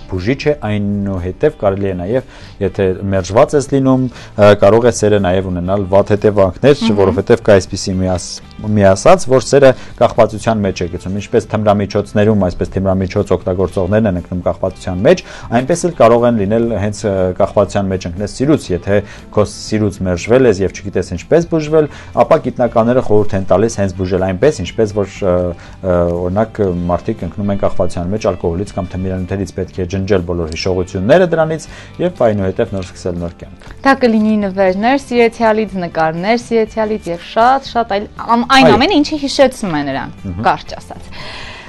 բուժիչ է, այնուհետեւ կարելի է նաեւ, եթե մերժված ես լինում, կարող է սերը նաեւ ունենալ վատ հետևանքներ, որովհետեւ կա այսպիսի մի ասած, որ սերը կախվածության մեջ է գցում, ինչպես թմրամիջոցներում, այսպես թմրամիջոց օգտագործողներն են ընկնում կախվածության մեջ, այնպես էլ կարող են լինել հենց կախվածության մեջ ընկնես սիրուց, եթե քո սիրուց մերժվել ես եւ չգիտես ինչպես բուժվել, ապա գիտնականները խորհուրդ են տալիս հենց բուժել այնպես, ինչպես որ օրինակ մարդիկ ընկնում են կախվածության մեջ ալկոհոլից կամ թմրանյութերից պետք է ջնջել բոլոր հիշողությունները դրանից եւ այնուհետեւ նոր սկսել նոր կյանք։ Դա կլինի նվերներ, սիրեցյալից նկարներ, սիրեցյալից եւ շատ շատ այլ այն ամենը ինչը հիշեցնում է նրան, կարճ ասած։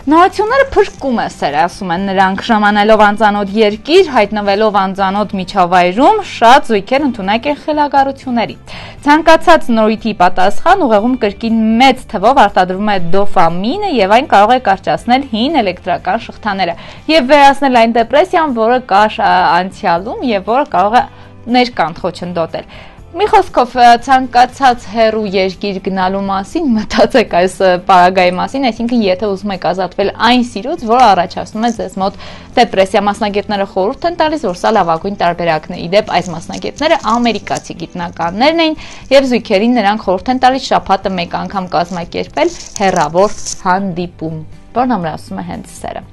Նորությունները փրկում է սեր, ասում են նրանք ժամանելով անծանոթ երկիր, հայտնվելով անծանոթ միջավայրում, շատ զույգեր ընդունակ են խելագարությունների։ Ցանկացած նորույթի պատասխան ուղեղում կրկին մեծ թվով արտադրվում է դոֆամինը եւ այն կարող է կարճացնել հին էլեկտրական շղթաները եւ վերացնել այն դեպրեսիան, որը կա անցյալում եւ որը կարող է ներկան խոչընդոտել։ Մի խոսքով ցանկացած հերու երկիր գնալու մասին մտածեք այս պարագայի մասին, այսինքն եթե ուզում եք ազատվել այն սիրուց, որը առաջացնում է ձեզ մոտ դեպրեսիա, մասնագետները խորհուրդ են տալիս, որ սա լավագույն տարբերակն է։ Իդեպ այս մասնագետները ամերիկացի գիտնականներն էին եւ զույգերին նրանք խորհուրդ են տալիս շաբաթը մեկ անգամ կազմակերպել հերավոր հանդիպում, որն ամրացնում է հենց սերը։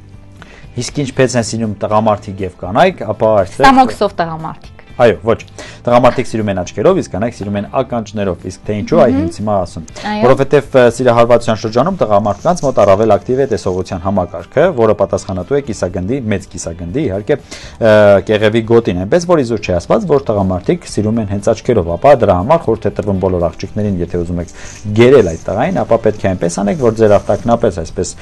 Իսկ ինչպես են սիրում տղամարդիկ եւ կանայք, ապա այստեղ Ստամոքսով տղամարդիկ Այո, ոչ։ Տղամարդիկ սիրում են աչքերով, իսկ կանայք սիրում են ականջներով։ Իսկ թե ինչու, այ ինձ հիմա ասում։ Որովհետև սիրահարվածության շրջանում տղամարդկանց մոտ առավել ակտիվ է տեսողության համակարգը, որը պատասխանատու է կիսագնդի, մեծ կիսագնդի, իհարկե կեղևի գոտին, այնպես որ իզուր չի ասված, որ տղամարդիկ սիրում են հենց աչքերով, ապա դրա համար խորհուրդ է տրվում բոլոր աղջիկներին, եթե ուզում եք գերել այդ տղային, ապա պետք է այնպես անեք, որ ձեր արտակնապես այսպես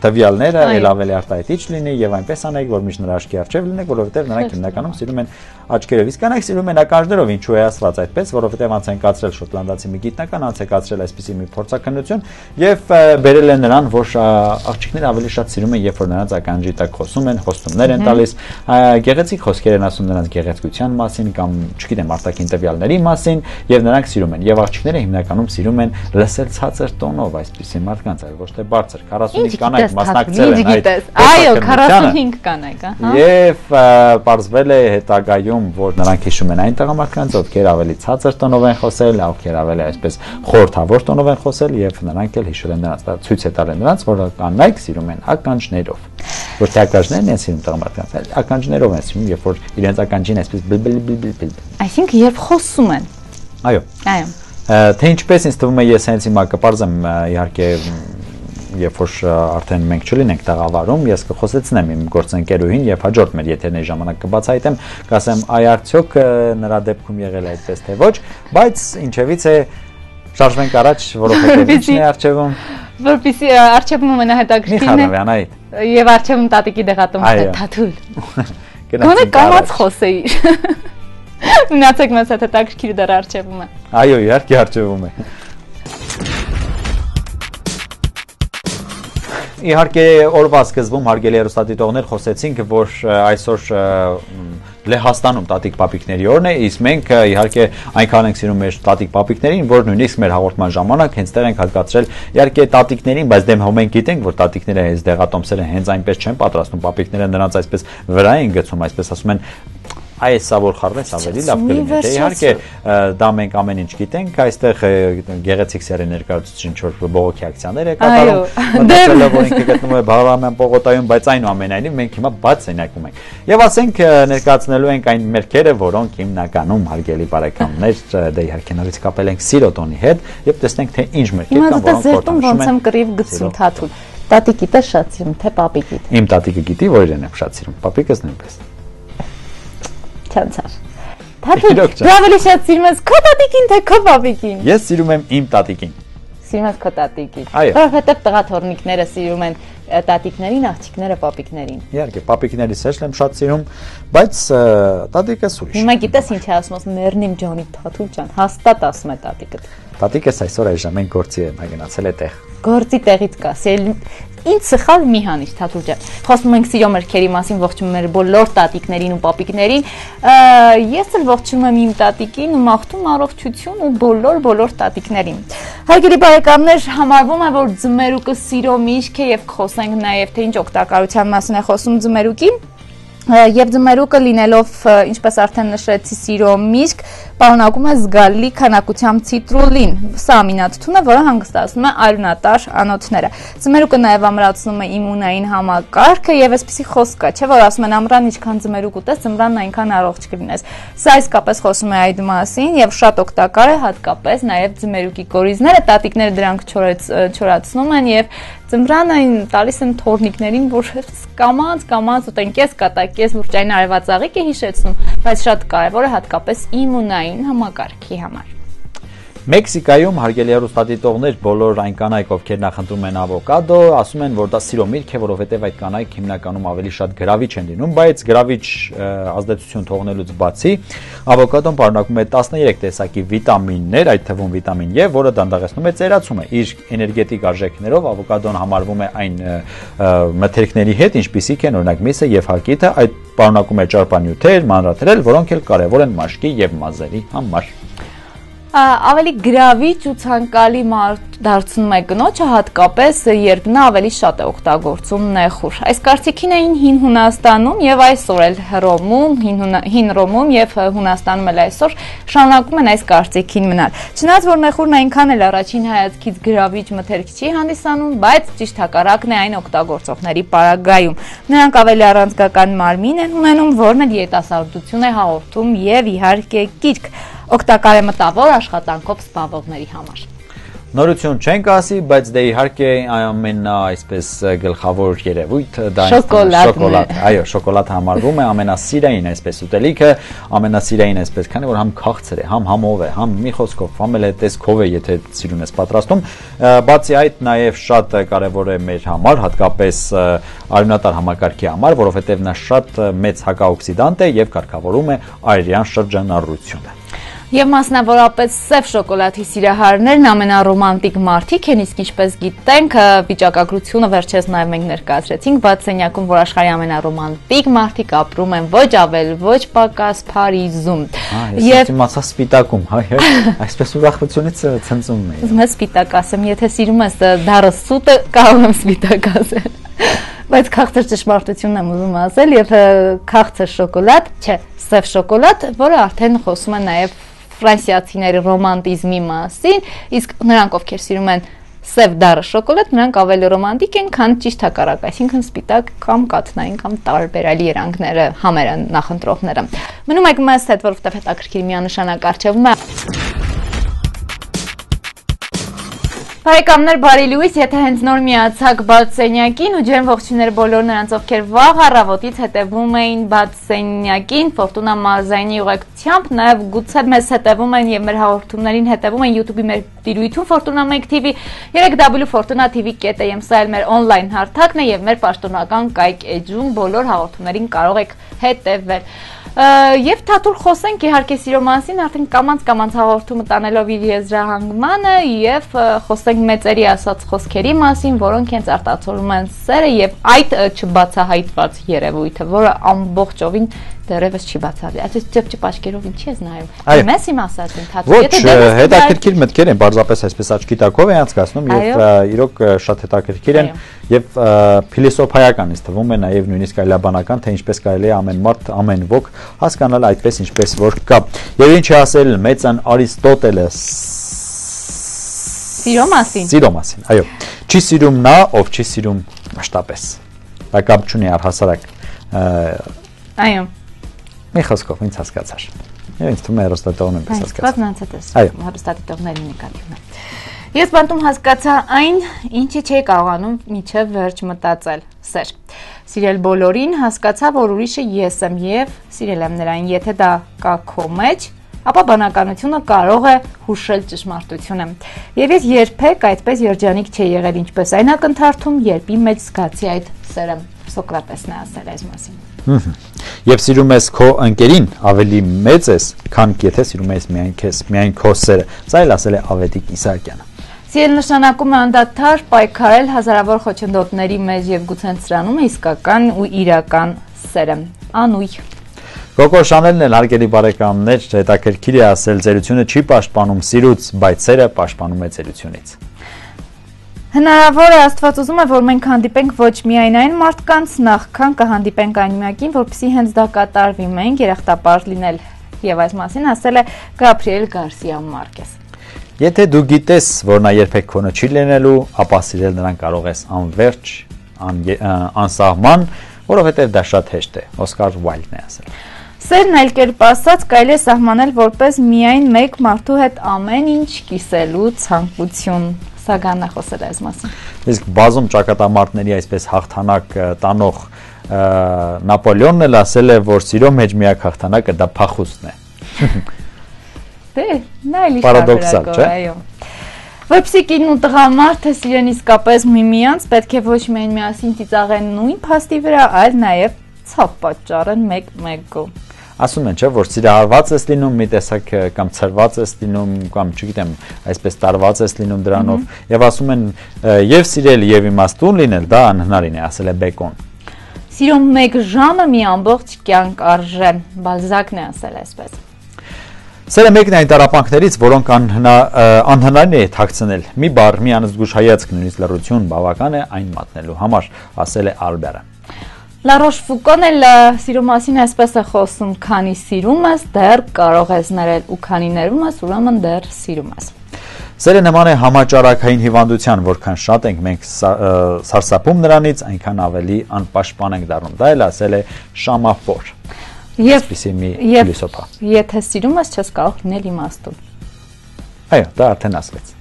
տվյալները ել ավելի արտահայտիչ լինի եւ այնպես անեք, որ միշտ նրա աչքի առջև լինեք, որովհետեւ նրանք հիմնականում սիրում են աչքերով։ Իսկ կանայք սիրում են ականջներով, ինչու է ասված այդպես, որովհետեւ անց են կացրել շոտլանդացի մի գիտնական, անց է կացրել այսպիսի մի փորձակնություն եւ բերել են նրան, որ աղջիկները ավելի շատ սիրում են, երբ որ նրանց ականջի տակ խոսում են, խոստումներ են տալիս, գեղեցիկ խոսքեր են ասում նրանց գեղեցկության մասին կամ, չգիտեմ, արտաքին տվյալների մասին եւ նրանք սիրում են։ Եվ աղջիկները հիմնականում սիրում են լսել ցածր տոնով այսպիսի մարդկանց, այլ ոչ թե բարձր 45 կանայք մասնակցել են այդ այո 45 կանայք, ահա։ Եվ պարզվել է հետագայում, որ նրանք հիշում են այն տղամարդկանց, ովքեր ավելի ցածր տոնով են խոսել, ովքեր ավելի այսպես խորթավոր տոնով են խոսել եւ նրանք էլ հիշել են նրանց, ցույց է տալել նրանց, որ կանայք սիրում են ականջներով։ Ոչ թե ականջներն են սիրում տղամարդկանց, այլ ականջներով են սիրում, երբ որ իրենց ականջին այսպես բլբլբլբլ։ Այսինքն երբ խոսում են։ Այո։ Այո։ Թե ինչպես ինձ թվում է ես հենց հիմա կպարզեմ իհարկե երբ որ արդեն մենք չլինենք տաղավարում, ես կխոսեցնեմ իմ գործընկերուհին եւ հաջորդ մեր եթերների ժամանակ կբացահայտեմ, կասեմ, այ արդյոք նրա դեպքում եղել է այդպես թե ոչ, բայց ինչևից է շարժվենք առաջ, որովհետեւ ինչն է արժևում որպեսի արժևում ամենահետաքրքիրն է։ Միխանովյան, այ։ Եվ արժևում տատիկի դեղատոմ թաթուլ։ [LAUGHS] Գոնե կամած խոսեի։ [LAUGHS] Մնացեք մեզ հետ հետաքրքիր դեռ արժևում է։ Այո, իհարկե արժևում է։ իհարկե օրվա սկզբում հարգելի հեռուստադիտողներ խոսեցինք, որ այսօր Լեհաստանում տատիկ պապիկների օրն է, իսկ մենք իհարկե այնքան ենք սիրում մեր տատիկ պապիկներին, որ նույնիսկ մեր հաղորդման ժամանակ հենց տեղ ենք հատկացրել իհարկե տատիկներին, բայց դեմ հո մենք գիտենք, որ տատիկները հենց դեղատոմսերը հենց այնպես չեն պատրաստում, պապիկները նրանց այսպես վրա են գցում, այսպես ասում են այս սա որ խառնես ավելի լավ կլիներ։ Դե իհարկե դա մենք ամեն ինչ գիտենք, այստեղ գեղեցիկ սերի ներկայացուցիչ ինչ որ բողոքի ակցիաներ է կատարում։ Մտածելը որ ինքը գտնվում է Բաղրամյան պողոտայում, բայց այնուամենայնիվ մենք հիմա բաց սենակում ենք։ Եվ ասենք ներկայացնելու ենք այն մերքերը, որոնք հիմնականում հարգելի բարեկամներ, դե իհարկե նորից կապել ենք Սիրոտոնի հետ եւ տեսնենք թե ինչ մերքեր կան, որոնք որտեղ ոնց եմ կռիվ գցում թաթուլ։ Տատիկի տես շատ սիրում, թե պապիկի։ Իմ տատիկը գիտի, որ իրեն է շատ սիրում։ Պապիկս նույնպես չանցավ։ Թաթու, դու ավելի շատ սիրում ես քո տատիկին թե քո պապիկին։ Ես սիրում եմ իմ տատիկին։ Սիրում ես քո տատիկին։ Որովհետև տղա թորնիկները սիրում են տատիկներին, աղջիկները պապիկներին։ Իհարկե, պապիկներից էլ եմ շատ սիրում, բայց տատիկս ուրիշ։ Հիմա գիտես ինչ է ասում, մեռնիմ Ջոնի Թաթուլ ջան, հաստատ ասում է տատիկը։ Տատիկս այսօր այժմ այն գործի է մագնացել է տեղ։ Գործի տեղից կա։ Ինչ սխալ մի հանիշ Թաթուլ ջան։ Խոսում ենք սիրո մրգերի մասին, ողջունում եմ բոլոր տատիկներին ու պապիկներին։ Ես էլ ողջունում եմ իմ տատիկին ու մաղթում առողջություն ու բոլոր բոլոր տատիկներին։ Հարգելի բարեկամներ, համարվում է, որ ձմերուկը սիրո միշք է եւ խոսենք նաեւ թե ինչ օգտակարության մասին է խոսում ձմերուկի եւ ձմերուկը լինելով ինչպես արդեն նշեցի սիրո միսկ պարունակում է զգալի քանակությամբ ցիտրուլին սա ամինաթթուն է որը հանգստացնում է արյունատար անոթները ձմերուկը նաեւ ամրացնում է իմունային համակարգը եւ այսպեսի խոսք կա չէ որ ասում են ամռան ինչքան ձմերուկ ուտես ձմռանն այնքան առողջ կլինես սա իսկապես խոսում է այդ մասին եւ շատ օգտակար է հատկապես նաեւ ձմերուկի կորիզները տատիկները դրանք չորացնում են եւ Ձմռան այն տալիս են թորնիկներին, որ կամած կամած ուտեն կես կատակես լուրջային արևածաղիկ է հիշեցնում, բայց շատ կարևոր է հատկապես իմունային համակարգի համար։ Մեքսիկայում հարգելի հեռուստադիտողներ բոլոր այն կանայք, ովքեր նախընտրում են ավոկադո, ասում են, որ դա սիրո միրգ է, որովհետև այդ կանայք հիմնականում ավելի շատ գրավիչ են լինում, բայց գրավիչ ազդեցություն թողնելուց բացի ավոկադոն պարունակում է 13 տեսակի վիտամիններ, այդ թվում վիտամին E, որը դանդաղեցնում է ծերացումը։ Իր էներգետիկ արժեքներով ավոկադոն համարվում է այն մթերքների հետ, ինչպիսիք են օրինակ միսը եւ հակիտը, այդ պարունակում է ճարպանյութեր, մանրաթրել, որոնք էլ կարեւոր են մաշկի եւ մազերի համար ավելի գրավիչ ու ցանկալի մարդ դարձնում է կնոջը հատկապես երբ նա ավելի շատ է օգտագործում նեխուր։ Այս կարծիքին էին հին Հունաստանում եւ այսօր էլ Հռոմում, հին հին Ռոմում եւ Հունաստանում էլ այսօր շարունակում են այս կարծիքին մնալ։ Չնայած որ նեխուրն այնքան էլ առաջին հայացքից գրավիչ մթերք չի հանդիսանում, բայց ճիշտ հակառակն է այն օգտագործողների պարագայում։ Նրանք ավելի առանցքական մարմին են ունենում, որն էլ երիտասարդություն է հաղորդում եւ իհարկե կիրք օգտակար է մտավոր աշխատանքով զբաղվողների համար։ Նորություն չենք ասի, բայց դե իհարկե ամենա այսպես գլխավոր երևույթը դա շոկոլադ։ Այո, շոկոլադ համարվում է ամենասիրային այսպես ուտելիքը, ամենասիրային այսպես, քանի որ համ քաղցր է, համ համով է, համ մի խոսքով, համ էլ է տեսքով է, եթե սիրուն ես պատրաստում։ Բացի այդ, նաև շատ կարևոր է մեր համար, հատկապես արյունատար համակարգի համար, որովհետև նա շատ մեծ հակաօքսիդանտ է եւ կարգավորում է արյան շրջանառությունը։ Եվ մասնավորապես սև շոկոլադի սիրահարներն ամենառոմանտիկ մարդիկ են, իսկ ինչպես գիտենք, վիճակագրությունը վերջերս նաև մենք ներկայացրեցինք, բաց սենյակում, որ աշխարհի ամենառոմանտիկ մարդիկ ապրում են ոչ ավել, ոչ պակաս Փարիզում։ Եվ իմացա սպիտակում, հայ, այսպես ուրախությունից ցնծում եմ։ Ուզում եմ սպիտակ ասեմ, եթե սիրում ես դարը սուտը, կարող եմ սպիտակ ասել բայց քաղցր ճշմարտությունն եմ ուզում ասել եւ քաղցր շոկոլադ, չէ, սև շոկոլադ, որը արդեն խոսում է նաեւ ֆրանսիացիների ռոմանտիզմի մասին, իսկ նրանք ովքեր սիրում են սև դառը շոկոլադ, նրանք ավելի ռոմանտիկ են, քան ճիշտ հակառակ, այսինքն սպիտակ կամ կաթնային կամ տարբերալի երանգները համերը նախընտրողները։ Մնում եք մեզ հետ, որովհետև հետաքրքիր միանշանակ արժևում է Բարեկամներ, բարի լույս, եթե հենց նոր միացաք բաց սենյակին ու ջերմ ողջույններ բոլոր նրանց, ովքեր վաղ առավոտից հետևում էին բաց սենյակին, Ֆորտունա մազայնի ուղեկցությամբ, նաև գուցե մեզ հետևում են եւ մեր հաղորդումներին հետևում են YouTube-ի մեր տիրույթում Ֆորտունա 1 TV, 3w.fortuna.tv.am, սա էլ մեր on-line հարթակն է եւ մեր պաշտոնական կայք էջում բոլոր հաղորդումներին կարող եք հետևել։ Եվ թաթուր խոսենք իհարկե սիրո մասին, արդեն կամանց կամանց հաղորդումը տանելով իր եզրահանգմանը եւ խոսենք մեծերի ասած խոսքերի մասին, որոնք հենց արտացոլում են սերը եւ այդ չբացահայտված երևույթը, որը ամբողջովին դեռևս չի բացառի։ Այս ճպճպ աչքերով ինչի ես նայում։ Մեզ իմ ասածին թաթու։ Եթե հետաքրքիր մտքեր են, բարձրապես այսպես աչքի տակով է անցկացնում եւ իրոք շատ հետաքրքիր են եւ փիլիսոփայական ինձ թվում է նաեւ նույնիսկ այլաբանական, թե ինչպես կարելի է ամեն մարդ, ամեն ոք հասկանալ այդպես ինչպես որ կա։ Եվ ինչ ասել մեծան Արիստոտելը Սիրո մասին։ Սիրո մասին, այո։ Չի սիրում նա, ով չի սիրում մշտապես։ Դա կապ չունի առհասարակ։ Այո Մի խոսքով ինձ հասկացար։ Եվ ինձ թվում է հերոստատողն այնպես հասկացա։ Բայց նանցած է հերոստատողների նկատիվում է։ Ես բանտում հասկացա այն, ինչի չէի կարողանում միջև վերջ մտածել՝ սեր։ Սիրել բոլորին, հասկացա, որ ուրիշը ես եմ եւ սիրել եմ նրան, եթե դա կա քո մեջ, ապա բանականությունը կարող է հուշել ճշմարտությունը։ Եվ ես երբեք այդպես երջանիկ չի եղել, ինչպես այն ակնթարթում, երբ իմ մեջ զգացի այդ սերը։ Սոկրատեսն է ասել այս մասին։ Եվ սիրում ես քո ընկերին ավելի մեծ ես, քան եթե սիրում ես միայն քեզ, միայն քո սերը։ Սա էլ ասել է Ավետիք Իսահակյանը։ Սիրել նշանակում է անդադար պայքարել հազարավոր խոչընդոտների մեջ եւ գուցե սրանում է իսկական ու իրական սերը։ Անույ Կոկո Շանելն էլ հարգելի բարեկամներ, հետաքրքիր է ասել, ծերությունը չի պաշտպանում սիրուց, բայց սերը պաշտպանում է ծերությունից։ Հնարավոր է Աստված ուզում է, որ մենք հանդիպենք ոչ միայն այն մարդկանց, նախքան կհանդիպենք այն միակին, որպեսզի հենց դա կատարվի, մենք երախտապարտ լինել։ Եվ այս մասին ասել է Գաբրիել Գարսիա Մարկես։ Եթե դու գիտես, որ նա երբեք քոնը չի լինելու, ապա սիրել նրան կարող ես անverջ, անսահման, որովհետև դա շատ հեշտ է։ Օսկար Ուայլդն է ասել։ Սերն այլ կերպ ասած կարելի է սահմանել որպես միայն մեկ մարդու հետ ամեն ինչ կիսելու ցանկություն Սագանն է խոսել այս մասին։ Իսկ բազում ճակատամարտների այսպես հաղթանակ տանող Նապոլեոնն էլ ասել է, որ սիրո մեջ միակ հաղթանակը դա փախուստն է։ [LAUGHS] Դե, նա էլի պարադոքսալ, չէ՞։ Այո։ Որպեսզի կինն ու տղամարդը սիրեն իսկապես միմյանց, պետք է ոչ միայն միասին ծիծաղեն նույն փաստի վրա, այլ նաև ցավ պատճառեն մեկ-մեկու ասում են, չէ, որ սիրահարված ես լինում մի տեսակ կամ ծրված ես լինում կամ չգիտեմ, այսպես տարված ես լինում դրանով եւ ասում են եւ սիրել եւ իմաստուն լինել, դա անհնարին է, ասել է Բեկոն։ Սիրո մեկ ժամը մի ամբողջ կյանք արժե, Բալզակն է ասել այսպես։ Սերը մեկն է այն տարապանքներից, որոնք անհնարին է թաքցնել։ Մի բառ, մի անզգուշ հայացք, նույնիսկ լռություն բավական է այն մատնելու համար, ասել է Ալբերը։ Լարոշ Ֆուկոն էլ սիրո մասին այսպես է խոսում, քանի սիրում ես, դեռ կարող ես ներել ու քանի ներում ես, ուրեմն դեռ սիրում ես։ Սերը նման է համաճարակային հիվանդության, որքան շատ ենք մենք սարսափում նրանից, այնքան ավելի անպաշտպան ենք դառնում։ Դա էլ ասել է Շամաֆոր։ Եվ մի ֆիլիսոփա։ Եթե սիրում ես, չես կարող լինել իմաստուն։ Այո, դա արդեն ասվեց։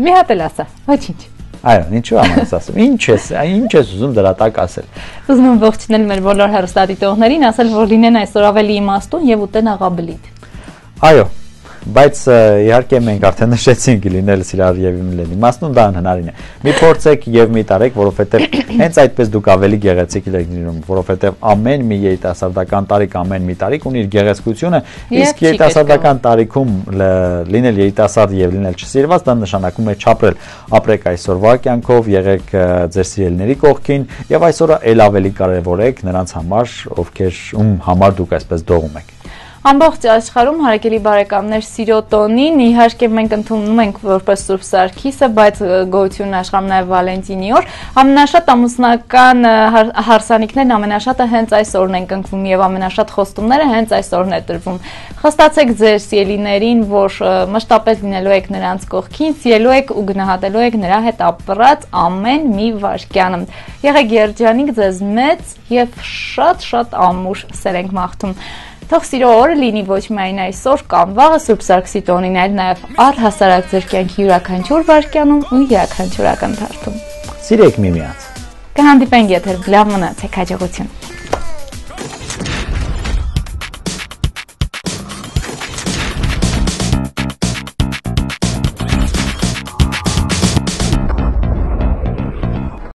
Մի հատ էլ ասա, ոչինչ։ Այո, ինչու եմ ասում։ Ինչ ես, ինչ ես ուզում դրա տակ ասել։ Ուզում եմ ողջունել մեր բոլոր հեռուստադիտողներին, ասել, որ լինեն այսօր ավելի իմաստուն եւ ուտեն աղաբլիթ։ Այո, բայց իհարկե մենք արդեն նշեցինք լինել սիրար եւ լինել իմաստուն դա անհնարին է մի փորձեք եւ մի տարեք որովհետեւ հենց այդպես դուք ավելի գեղեցիկ եք լինում որովհետեւ ամեն մի երիտասարդական տարիք ամեն մի տարիք ունի իր գեղեցկությունը իսկ երիտասարդական տարիքում լինել երիտասարդ եւ լինել չսիրված դա նշանակում է չապրել ապրեք այսօրվա կյանքով եղեք ձեր սիրելիների կողքին եւ այսօրը ել ավելի կարեւորեք նրանց համար ովքեր ում համար դուք այսպես դողում եք Ամբողջ աշխարհում հարակելի բարեկամներ սիրո տոնին իհարկե մենք ընդունում ենք որպես Սուրբ Սարգիսը, բայց գոյություն աշխարհում նաև Վալենտինի օր։ Ամենաշատ ամուսնական հարսանիքներն ամենաշատը հենց այս օրն են կնքվում եւ ամենաշատ խոստումները հենց այս օրն է տրվում։ Խստացեք ձեր սիրելիներին, որ մշտապես լինելու եք նրանց կողքին, սիրելու եք ու գնահատելու եք նրա հետ ապրած ամեն մի վարքյանը։ Եղեք երջանիկ ձեզ մեծ եւ շատ-շատ ամուր սերենք մաղթում։ Թող սիրո օրը լինի ոչ միայն այսօր կամ վաղը Սուրբ Սարգսի տոնին, այլ նաև առհասարակ ձեր կյանքի յուրաքանչյուր վարքյանում ու յուրաքանչյուրական դարձում։ Սիրեք միմյանց։ Կհանդիպենք եթեր լավ մնացեք հաջողություն։